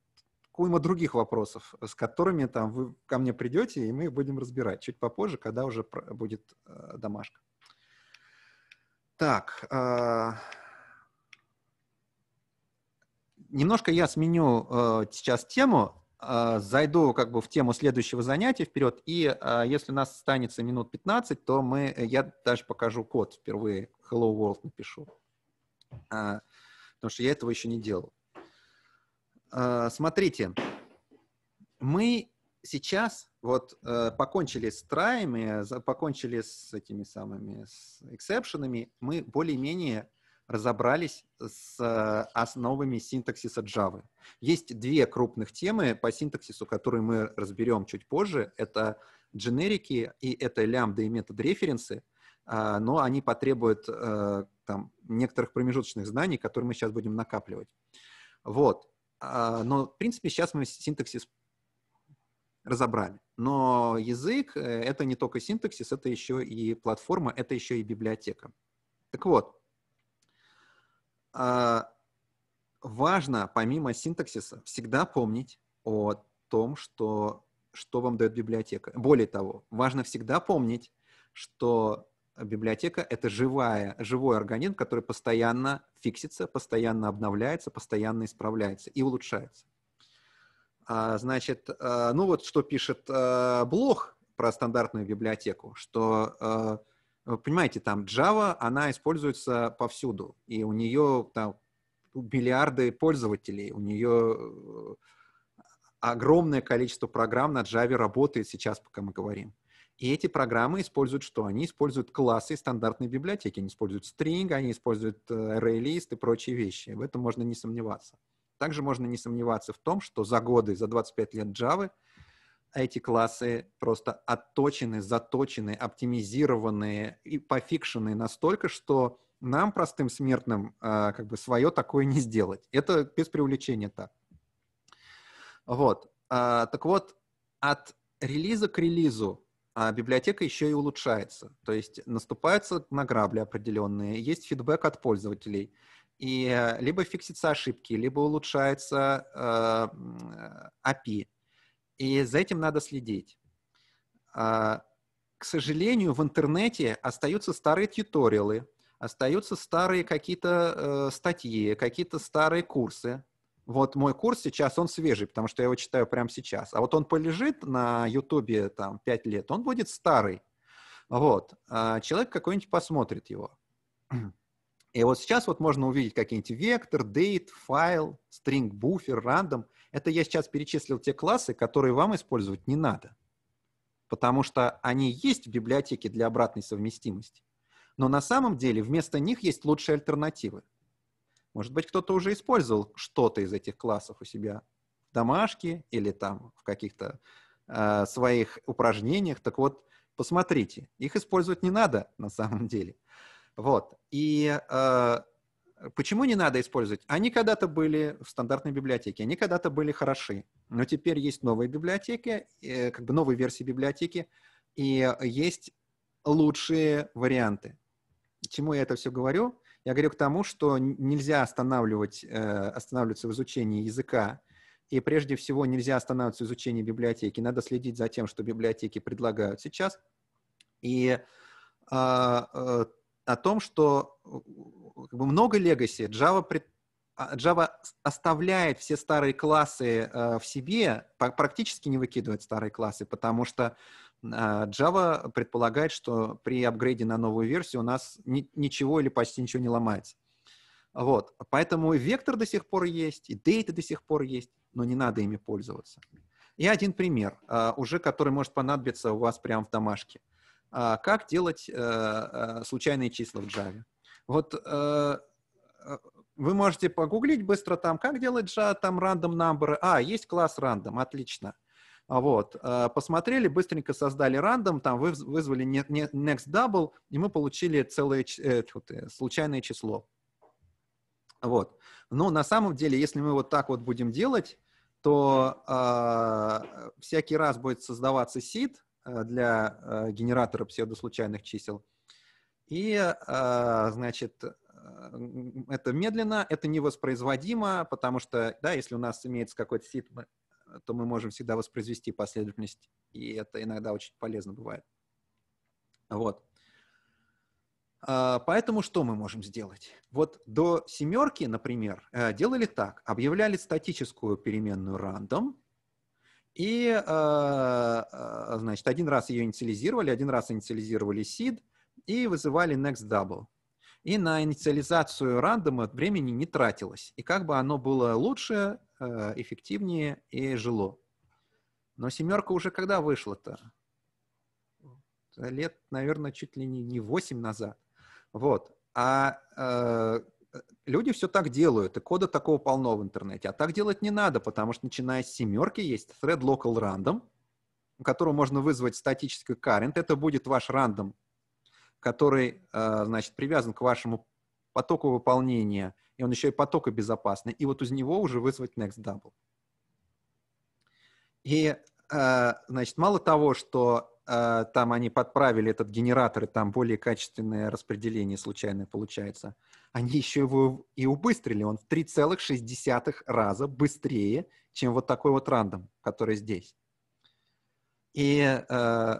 уйма других вопросов, с которыми там вы ко мне придете, и мы будем разбирать чуть попозже, когда уже будет домашка. Так, немножко я сменю э, сейчас тему, э, зайду как бы в тему следующего занятия вперед, и э, если у нас останется минут 15, то мы, я даже покажу код впервые, Hello World напишу, А, потому что я этого еще не делал. А, Смотрите, мы сейчас вот э, покончили с траями, покончили с этими самыми с эксепшенами, мы более-менее разобрались с э, основами синтаксиса Java. Есть две крупных темы по синтаксису, которые мы разберем чуть позже. Это дженерики и это лямбда и метод референсы, а, но они потребуют э, там, некоторых промежуточных знаний, которые мы сейчас будем накапливать. Вот. А, Но, в принципе, сейчас мы синтаксис разобрали. Но язык — э, это не только синтаксис, это еще и платформа, это еще и библиотека. Так вот, важно, помимо синтаксиса, всегда помнить о том, что, что вам дает библиотека. Более того, важно всегда помнить, что библиотека — это живая, живой организм, который постоянно фиксится, постоянно обновляется, постоянно исправляется и улучшается. А, Значит, а, ну вот что пишет а, Блох про стандартную библиотеку, что, а, вы понимаете, там Java, она используется повсюду, и у нее там миллиарды пользователей, у нее э, огромное количество программ на Java работает сейчас, пока мы говорим. И эти программы используют что? Они используют классы стандартной библиотеки, они используют string, они используют э, array-list и прочие вещи. В этом можно не сомневаться. Также можно не сомневаться в том, что за годы, за 25 лет Java эти классы просто отточены, заточены, оптимизированы и пофикшены настолько, что нам, простым смертным, э, как бы свое такое не сделать. Это без привлечения так. Вот. А, Так вот, от релиза к релизу а, библиотека еще и улучшается. То есть наступаются на грабли определенные, есть фидбэк от пользователей. И э, либо фиксятся ошибки, либо улучшается э, API. И за этим надо следить. А, К сожалению, в интернете остаются старые тьюториалы, остаются старые какие-то э, статьи, какие-то старые курсы, Вот мой курс сейчас, он свежий, потому что я его читаю прямо сейчас. А вот он полежит на Ютубе там 5 лет, он будет старый. Вот. А человек какой-нибудь посмотрит его. И вот сейчас вот можно увидеть какие-нибудь вектор, date, файл, string, буфер, random. Это я сейчас перечислил те классы, которые вам использовать не надо. Потому что они есть в библиотеке для обратной совместимости. Но на самом деле вместо них есть лучшие альтернативы. Может быть, кто-то уже использовал что-то из этих классов у себя в домашке или там в каких-то э, своих упражнениях. Так вот, посмотрите, их использовать не надо на самом деле. Вот. И э, почему не надо использовать? Они когда-то были в стандартной библиотеке, они когда-то были хороши, но теперь есть новые библиотеки, э, как бы новые версии библиотеки, и есть лучшие варианты. Чему я это все говорю? Я говорю к тому, что нельзя останавливать, э, останавливаться в изучении языка, и прежде всего нельзя останавливаться в изучении библиотеки. Надо следить за тем, что библиотеки предлагают сейчас. И а, э, о том, что как бы, много legacy. Java, пред, а, Java оставляет все старые классы э, в себе, практически не выкидывает старые классы, потому что э, Java предполагает, что при апгрейде на новую версию у нас ни, ничего или почти ничего не ломается. Вот. Поэтому вектор до сих пор есть, и data до сих пор есть, но не надо ими пользоваться. И один пример, э, уже который может понадобиться у вас прямо в домашке. А, как делать э, э, случайные числа в Java. Вот э, вы можете погуглить быстро там, как делать Java, там random number. А, есть класс random, отлично. А вот, посмотрели, быстренько создали random, там вы вызвали next double, и мы получили целое случайное число. Вот. Но на самом деле, если мы вот так вот будем делать, то э, всякий раз будет создаваться Э, для э, генератора псевдослучайных чисел. И, э, значит, это медленно, это невоспроизводимо, потому что, да, если у нас имеется какой-то сит, то мы можем всегда воспроизвести последовательность, и это иногда очень полезно бывает. Вот. Поэтому что мы можем сделать? Вот до семерки, например, делали так. Объявляли статическую переменную random, и, э, э, значит, один раз ее инициализировали, один раз инициализировали seed и вызывали next double. И на инициализацию рандома времени не тратилось. И как бы оно было лучше, э, эффективнее и жило. Но семерка уже когда вышла-то? Лет, наверное, чуть ли не 8 назад. Вот. А люди все так делают, и кода такого полно в интернете. А так делать не надо, потому что начиная с семерки есть thread local random, у можно вызвать статический current. Это будет ваш рандом, который, э, значит, привязан к вашему потоку выполнения, и он еще и потокобезопасный. И вот из него уже вызвать next double. И, э, значит, мало того, что э, там они подправили этот генератор, и там более качественное распределение случайное получается – они еще его и убыстрили. Он в 3,6 раза быстрее, чем вот такой вот рандом, который здесь. И э,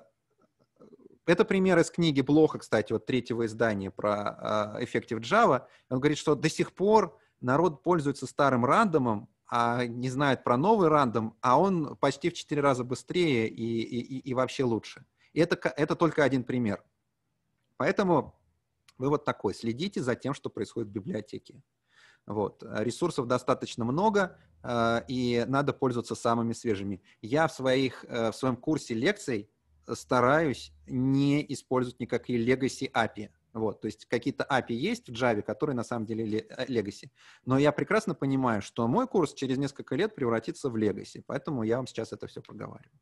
это пример из книги Блоха, кстати, вот третьего издания про э, Effective Java. Он говорит, что до сих пор народ пользуется старым рандомом, а не знает про новый рандом, а он почти в 4 раза быстрее и, и, и вообще лучше. И это, это только один пример. Поэтому Вывод такой. Следите за тем, что происходит в библиотеке. Вот. Ресурсов достаточно много, э, и надо пользоваться самыми свежими. Я в, своих, э, в своем курсе лекций стараюсь не использовать никакие legacy API. Вот, то есть какие-то API есть в Java, которые на самом деле э, legacy. Но я прекрасно понимаю, что мой курс через несколько лет превратится в legacy, поэтому я вам сейчас это все проговариваю.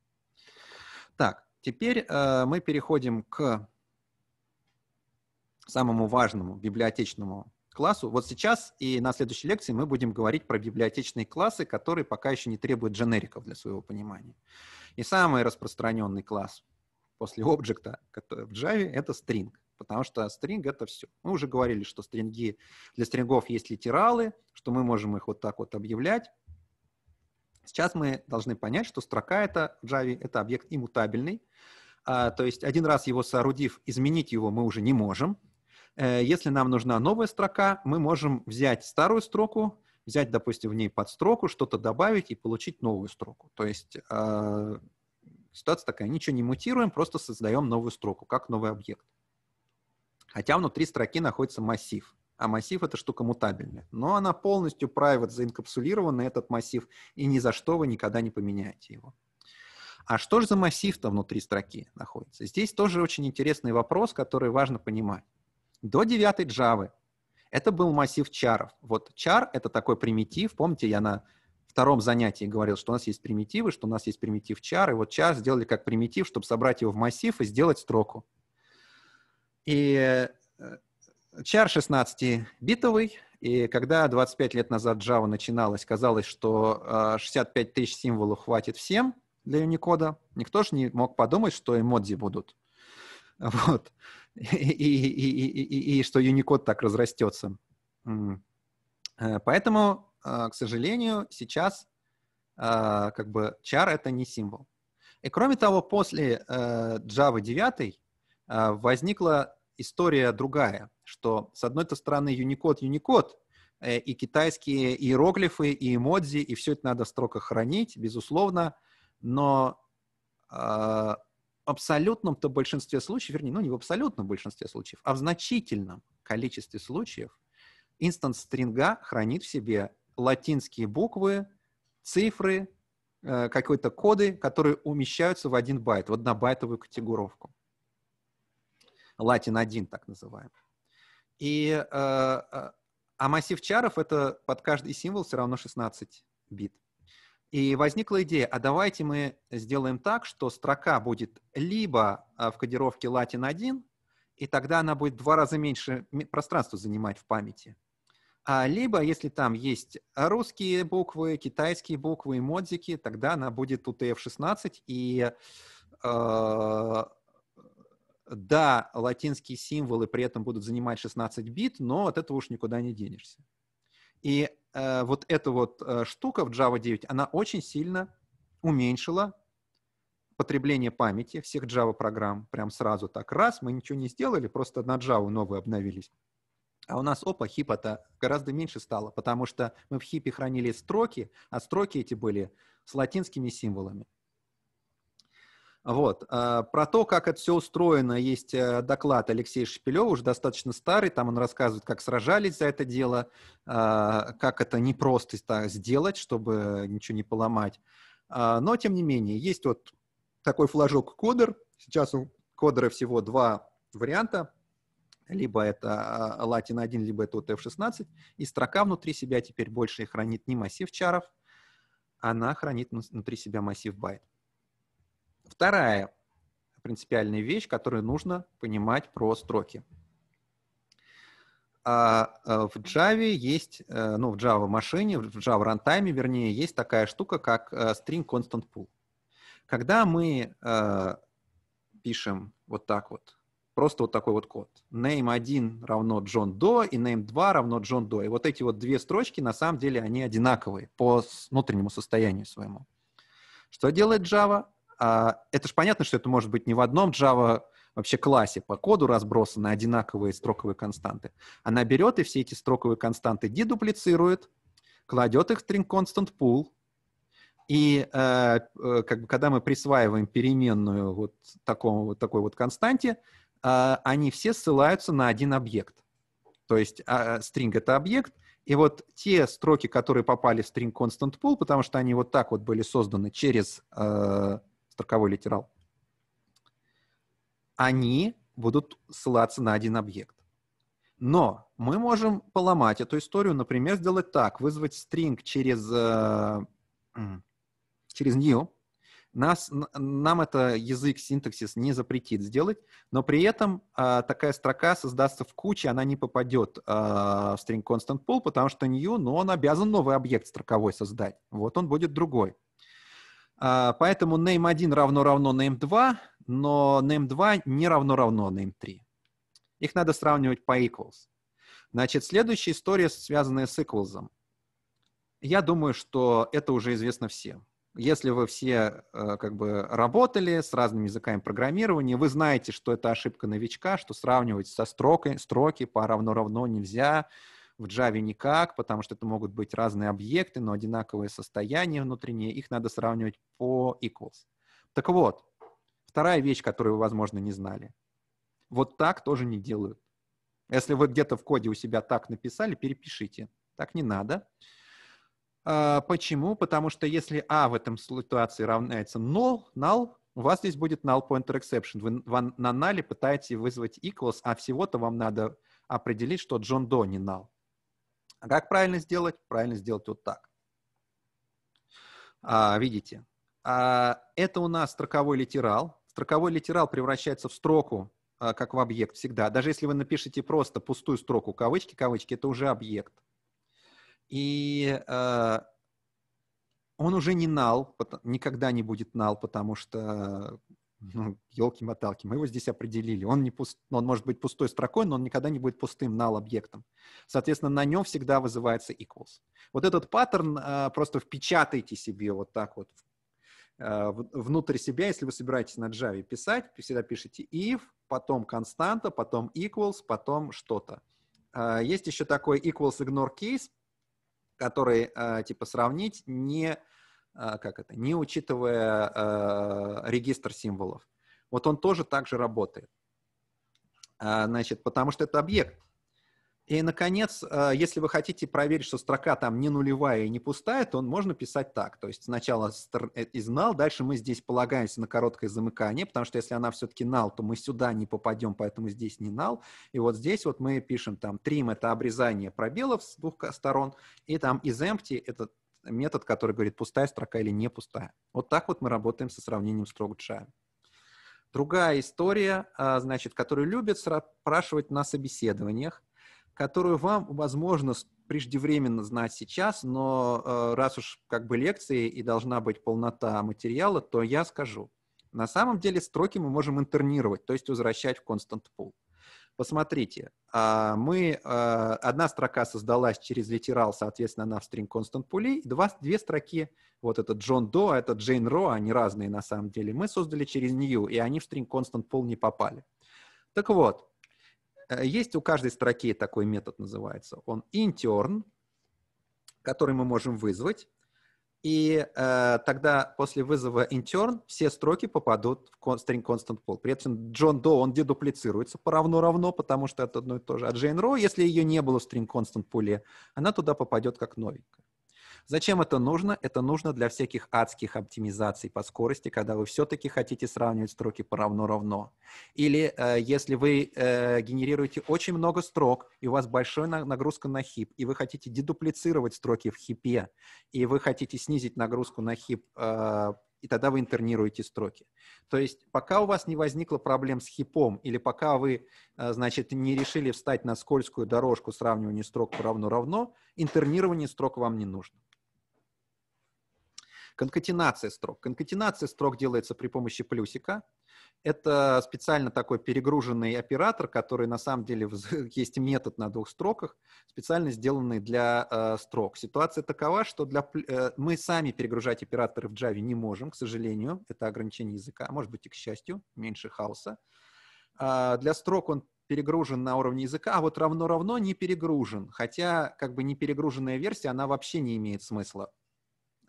Так, теперь э, мы переходим к самому важному библиотечному классу. Вот сейчас и на следующей лекции мы будем говорить про библиотечные классы, которые пока еще не требуют дженериков для своего понимания. И самый распространенный класс после [laughs] объекта в Java — это string, потому что string — это все. Мы уже говорили, что стринги, для стрингов есть литералы, что мы можем их вот так вот объявлять. Сейчас мы должны понять, что строка это в Java — это объект иммутабельный, а, то есть один раз его соорудив, изменить его мы уже не можем — Э, если нам нужна новая строка, мы можем взять старую строку, взять, допустим, в ней подстроку, что-то добавить и получить новую строку. То есть э, ситуация такая, ничего не мутируем, просто создаем новую строку, как новый объект. Хотя внутри строки находится массив, а массив — это штука мутабельная. Но она полностью private заинкапсулирована, этот массив, и ни за что вы никогда не поменяете его. А что же за массив-то внутри строки находится? Здесь тоже очень интересный вопрос, который важно понимать. До 9 Java это был массив чаров. Вот чар — это такой примитив. Помните, я на втором занятии говорил, что у нас есть примитивы, что у нас есть примитив чар, и вот чар сделали как примитив, чтобы собрать его в массив и сделать строку. И чар 16-битовый, и когда 25 лет назад Java начиналась, казалось, что 65 э, тысяч символов хватит всем для Unicode, никто же не мог подумать, что эмодзи будут. Вот. И, и, и, и, и что Unicode так разрастется. Э, поэтому, э, к сожалению, сейчас как бы char — это не символ. И кроме того, после Java 9 а, возникла история другая, что с одной стороны Unicode, Unicode, э, и китайские иероглифы, и эмодзи, и все это надо строго хранить, безусловно, но э, абсолютном-то большинстве случаев, вернее, ну не в абсолютном большинстве случаев, а в значительном количестве случаев instance string а хранит в себе латинские буквы, цифры, э, какие-то коды, которые умещаются в один байт, в однобайтовую кодировку. Latin-1, так называемый. И, э, э, а массив char ов — это под каждый символ все равно 16 бит. И возникла идея, а давайте мы сделаем так, что строка будет либо э, в кодировке Latin-1, и тогда она будет в два раза меньше пространства занимать в памяти. А либо, если там есть русские буквы, китайские буквы, эмодзики, тогда она будет UTF-16, и э, да, латинские символы при этом будут занимать 16 бит, но от этого уж никуда не денешься. И э, вот эта вот э, штука в Java 9, она очень сильно уменьшила потребление памяти всех Java программ. Прям сразу так раз, мы ничего не сделали, просто на Java новые обновились. А у нас, опа, хипа-то гораздо меньше стало, потому что мы в хипе хранили строки, а строки эти были с латинскими символами. Вот. А, про то, как это все устроено, есть э, доклад Алексея Шепелева, уже достаточно старый, там он рассказывает, как сражались за это дело, а, как это непросто сделать, чтобы ничего не поломать. А, но, тем не менее, есть вот такой флажок кодер. Сейчас у кодера всего два варианта. Либо это Latin 1, либо это UTF-16. И строка внутри себя теперь больше хранит не массив чаров, она хранит внутри себя массив байт. Вторая принципиальная вещь, которую нужно понимать про строки. А, а в Java есть, э, ну, в Java машине, в Java runtime, вернее, есть такая штука, как э, string constant pool. Когда мы э, пишем вот так вот, просто вот такой вот код, name 1 равно John Doe и name 2 равно John Doe. И вот эти вот две строчки, на самом деле, они одинаковые по внутреннему состоянию своему. Что делает Java? А, это же понятно, что это может быть не в одном Java вообще классе по коду разбросаны одинаковые строковые константы. Она берет и все эти строковые константы дедуплицирует, кладет их в string constant pool, и э, э, как бы, когда мы присваиваем переменную вот, такому, вот такой вот константе, э, они все ссылаются на один объект. То есть э, string — это объект, и вот те строки, которые попали в string constant pool, потому что они вот так вот были созданы через э, строковой литерал, они будут ссылаться на один объект. Но мы можем поломать эту историю, например, сделать так, вызвать string через, э, через new. Нас, нам это язык синтаксис не запретит сделать, но при этом э, такая строка создастся в куче, она не попадет э, в string constant pool, потому что new, но он обязан новый объект строковой создать. Вот он будет другой. А, поэтому name1 равно равно name2, но name2 не равно равно name3. Их надо сравнивать по equals. Значит, следующая история, связанная с equals. Я думаю, что это уже известно всем. Если вы все э, как бы работали с разными языками программирования, вы знаете, что это ошибка новичка, что сравнивать со строкой, строки по равно-равно нельзя. В Java никак, потому что это могут быть разные объекты, но одинаковые состояния внутренние. Их надо сравнивать по equals. Так вот, вторая вещь, которую вы, возможно, не знали. Вот так тоже не делают. Если вы где-то в коде у себя так написали, перепишите. Так не надо. А, почему? Потому что если А в этом ситуации равняется null, null, у вас здесь будет null pointer exception. Вы, на null пытаетесь вызвать equals, а всего-то вам надо определить, что John Doe не null. А как правильно сделать? Правильно сделать вот так. А, видите? А, это у нас строковой литерал. Строковой литерал превращается в строку, а, как в объект всегда. Даже если вы напишете просто пустую строку, кавычки, кавычки, это уже объект. И э, он уже не нал, никогда не будет нал, потому что, ну, елки-моталки, мы его здесь определили. Он, не пуст, он может быть пустой строкой, но он никогда не будет пустым нал объектом. Соответственно, на нем всегда вызывается equals. Вот этот паттерн э, просто впечатайте себе вот так вот э, внутрь себя, если вы собираетесь на Java писать, всегда пишите if, потом константа, потом equals, потом что-то. Э, есть еще такой equals ignore case, который э, типа сравнить, не, как это, не учитывая э, регистр символов. Вот он тоже так же работает. Значит, потому что это объект. И, наконец, если вы хотите проверить, что строка там не нулевая и не пустая, то можно писать так. То есть сначала э, из null, дальше мы здесь полагаемся на короткое замыкание, потому что если она все-таки null, то мы сюда не попадем, поэтому здесь не null. И вот здесь вот мы пишем там trim — это обрезание пробелов с двух сторон, и там isEmpty — это метод, который говорит, пустая строка или не пустая. Вот так вот мы работаем со сравнением строк Java. Другая история, а, значит, которую любят спрашивать на собеседованиях, которую вам, возможно, преждевременно знать сейчас, но э, раз уж как бы лекции и должна быть полнота материала, то я скажу. На самом деле строки мы можем интернировать, то есть возвращать в constant pool. Посмотрите, а, мы, э, одна строка создалась через литерал, соответственно, она в string constant и два, две строки, вот это Джон До, а это Джейн Ро, они разные на самом деле, мы создали через new, и они в string constant pool не попали. Так вот, Э, есть у каждой строки такой метод называется. Он intern, который мы можем вызвать. И э, тогда после вызова intern все строки попадут в string constant pool. При этом Джон До, он дедуплицируется по равно-равно, потому что это одно и то же. А Джейн Ро, если ее не было в string constant pool, она туда попадет как новенькая. Зачем это нужно? Это нужно для всяких адских оптимизаций по скорости, когда вы все-таки хотите сравнивать строки по равно-равно. Или э, если вы э, генерируете очень много строк, и у вас большая нагрузка на хип, и вы хотите дедуплицировать строки в хипе, и вы хотите снизить нагрузку на хип э, и тогда вы интернируете строки. То есть пока у вас не возникло проблем с хипом, или пока вы, э, значит, не решили встать на скользкую дорожку сравнивания строк равно-равно, интернирование строк вам не нужно. Конкатенация строк. Конкатенация строк делается при помощи плюсика. Это специально такой перегруженный оператор, который на самом деле [laughs] есть метод на двух строках, специально сделанный для э, строк. Ситуация такова, что для, э, мы сами перегружать операторы в Java не можем, к сожалению. Это ограничение языка, может быть и к счастью, меньше хаоса. Э, для строк он перегружен на уровне языка, а вот равно-равно не перегружен. Хотя как бы не перегруженная версия, она вообще не имеет смысла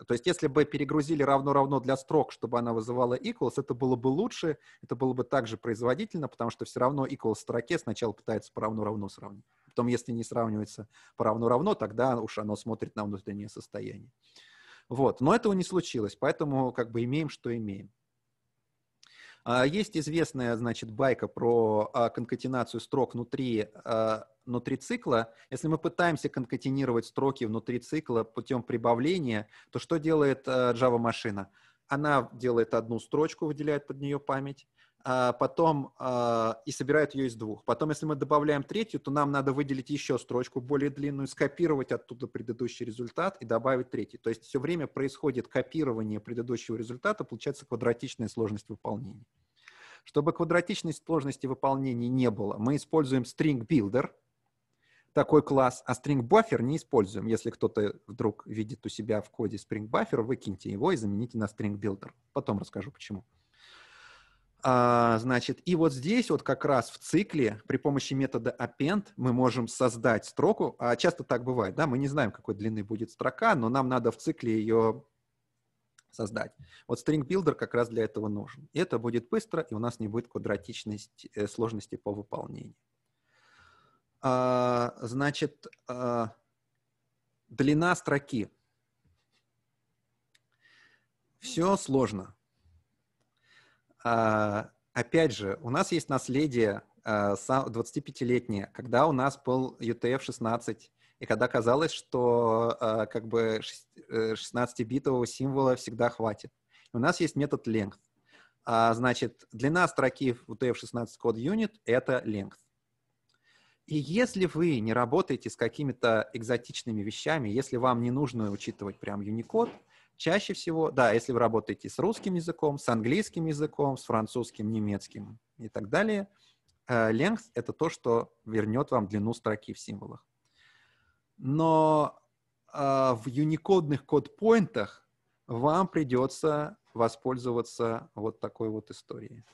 то есть если бы перегрузили равно-равно для строк, чтобы она вызывала equals, это было бы лучше, это было бы также производительно, потому что все равно equals в строке сначала пытается по равно-равно сравнить. Потом, если не сравнивается по равно-равно, тогда уж оно смотрит на внутреннее состояние. Вот. Но этого не случилось, поэтому как бы имеем, что имеем. А, есть известная, значит, байка про а, конкатенацию строк внутри, а, внутри цикла. Если мы пытаемся конкатенировать строки внутри цикла путем прибавления, то что делает Java-машина? Она делает одну строчку, выделяет под нее память, потом и собирает ее из двух. Потом, если мы добавляем третью, то нам надо выделить еще строчку более длинную, скопировать оттуда предыдущий результат и добавить третий. То есть все время происходит копирование предыдущего результата, получается квадратичная сложность выполнения. Чтобы квадратичной сложности выполнения не было, мы используем string builder, такой класс, а string buffer не используем. Если кто-то вдруг видит у себя в коде string buffer, выкиньте его и замените на string builder. Потом расскажу почему. А, значит, и вот здесь вот как раз в цикле при помощи метода append мы можем создать строку, а часто так бывает, да, мы не знаем, какой длины будет строка, но нам надо в цикле ее создать. Вот string builder как раз для этого нужен. И это будет быстро, и у нас не будет квадратичности, э, сложности по выполнению. А, значит, а, длина строки. Все сложно. А, опять же, у нас есть наследие 25-летнее, а, когда у нас был UTF-16, и когда казалось, что а, как бы 16-битового символа всегда хватит. У нас есть метод length. Значит, длина строки в UTF-16 code unit — это length. И если вы не работаете с какими-то экзотичными вещами, если вам не нужно учитывать прям Unicode, Чаще всего, да, если вы работаете с русским языком, с английским языком, с французским, немецким и так далее, э, length — это то, что вернет вам длину строки в символах. Но э, в юникодных код-поинтах вам придется воспользоваться вот такой вот историей.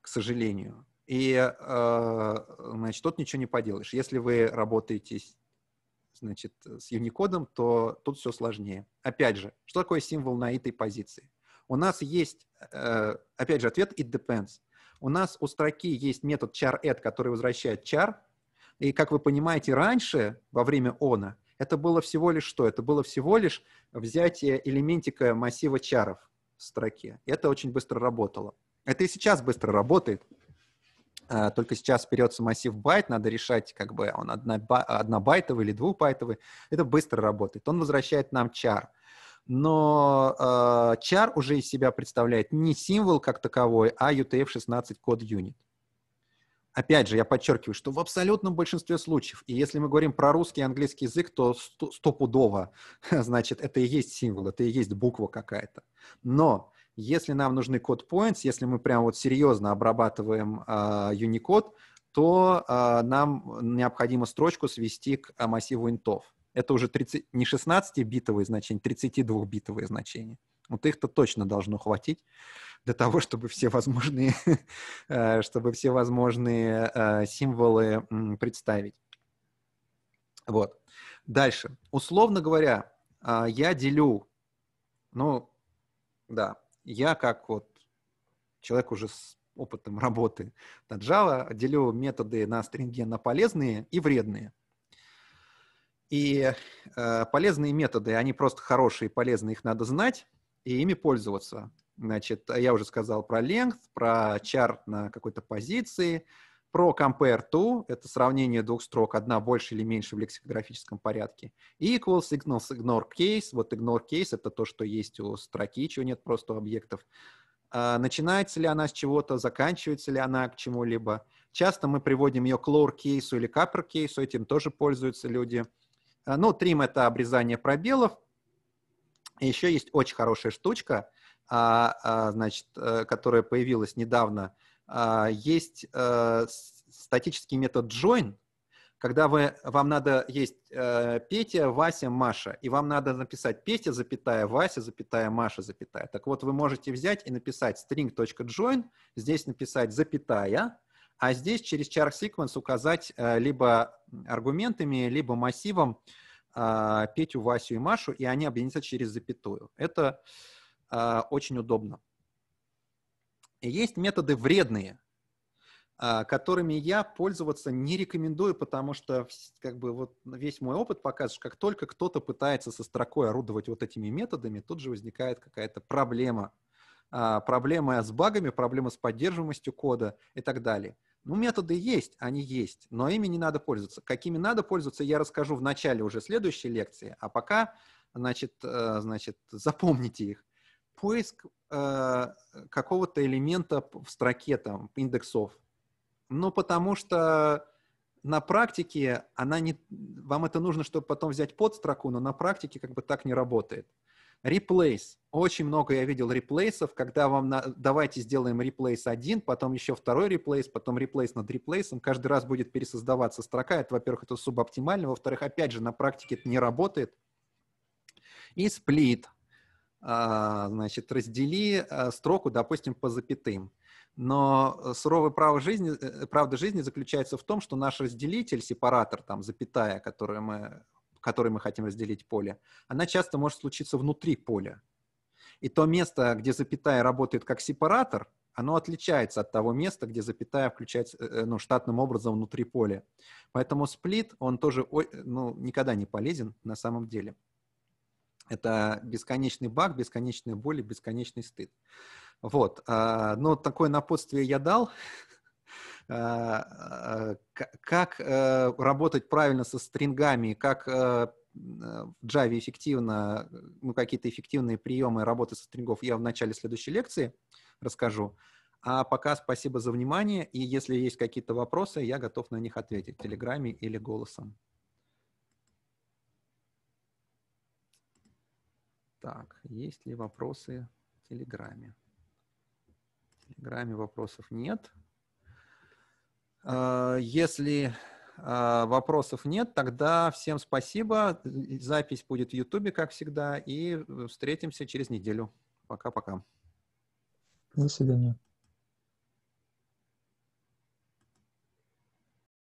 К сожалению. И, э, значит, тут ничего не поделаешь. Если вы работаете значит, с Unicode, то тут все сложнее. Опять же, что такое символ на этой позиции? У нас есть, э, опять же, ответ it depends. У нас у строки есть метод char_add, который возвращает char. И, как вы понимаете, раньше, во время ona, это было всего лишь что? Это было всего лишь взятие элементика массива чаров в строке. Это очень быстро работало. Это и сейчас быстро работает. А, только сейчас берется массив байт, надо решать, как бы он однобайтовый или двухбайтовый. Это быстро работает. Он возвращает нам char. Но э, char уже из себя представляет не символ как таковой, а UTF-16 код unit. Опять же, я подчеркиваю, что в абсолютном большинстве случаев, и если мы говорим про русский и английский язык, то стопудово, [laughs] значит, это и есть символ, это и есть буква какая-то. Но если нам нужны код points, если мы прям вот серьезно обрабатываем uh, Unicode, то uh, нам необходимо строчку свести к uh, массиву интов. Это уже 30, не 16-битовые значения, 32-битовые значения. Вот их-то точно должно хватить для того, чтобы все возможные, [laughs] чтобы все возможные символы представить. Вот. Дальше. Условно говоря, я делю, ну, да, я как вот человек уже с опытом работы на Java делю методы на стринге на полезные и вредные. И э, полезные методы, они просто хорошие, полезные, их надо знать и ими пользоваться. Значит, я уже сказал про length, про chart на какой-то позиции, про compare to, это сравнение двух строк, одна больше или меньше в лексикографическом порядке. Equals, signals, ignore case. Вот ignore case — это то, что есть у строки, чего нет просто у объектов. А, начинается ли она с чего-то, заканчивается ли она к чему-либо. Часто мы приводим ее к lower case или к upper case, этим тоже пользуются люди. А, ну, trim — это обрезание пробелов. И еще есть очень хорошая штучка, а, значит, э, которая появилась недавно — есть э, статический метод join, когда вы, вам надо, есть э, Петя, Вася, Маша, и вам надо написать Петя, запятая, Вася, запятая, Маша, запятая. Так вот, вы можете взять и написать string.join, здесь написать запятая, а здесь через char sequence указать э, либо аргументами, либо массивом э, Петю, Васю и Машу, и они объединятся через запятую. Это э, очень удобно. Есть методы вредные, а, которыми я пользоваться не рекомендую, потому что как бы вот весь мой опыт показывает, что как только кто-то пытается со строкой орудовать вот этими методами, тут же возникает какая-то проблема. А, проблема с багами, проблема с поддерживаемостью кода и так далее. Ну, методы есть, они есть, но ими не надо пользоваться. Какими надо пользоваться, я расскажу в начале уже следующей лекции, а пока, значит, э, значит запомните их поиск э, какого-то элемента в строке там индексов. Ну, потому что на практике она не... Вам это нужно, чтобы потом взять под строку, но на практике как бы так не работает. Replace. Очень много я видел реплейсов, когда вам на... давайте сделаем replace один, потом еще второй replace, потом replace над реплейсом. Каждый раз будет пересоздаваться строка. Это, во-первых, это субоптимально. Во-вторых, опять же, на практике это не работает. И split. А, значит, раздели а, строку, допустим, по запятым. Но суровая право жизни, э, правда жизни заключается в том, что наш разделитель, сепаратор, там, запятая, который мы, который мы хотим разделить поле, она часто может случиться внутри поля. И то место, где запятая работает как сепаратор, оно отличается от того места, где запятая включается э, ну, штатным образом внутри поля. Поэтому сплит, он тоже ну, никогда не полезен на самом деле. Это бесконечный баг, бесконечная боль и бесконечный стыд. Вот. А, но такое напутствие я дал. [laughs] А, а, как э, работать правильно со стрингами, как в Java эффективно, ну, какие-то эффективные приемы работы со стрингов я в начале следующей лекции расскажу. А пока спасибо за внимание, и если есть какие-то вопросы, я готов на них ответить в Телеграме или голосом. Так, есть ли вопросы в Телеграме? В Телеграме вопросов нет. А, если а, вопросов нет, тогда всем спасибо. Запись будет в Ютубе, как всегда, и встретимся через неделю. Пока-пока. До свидания.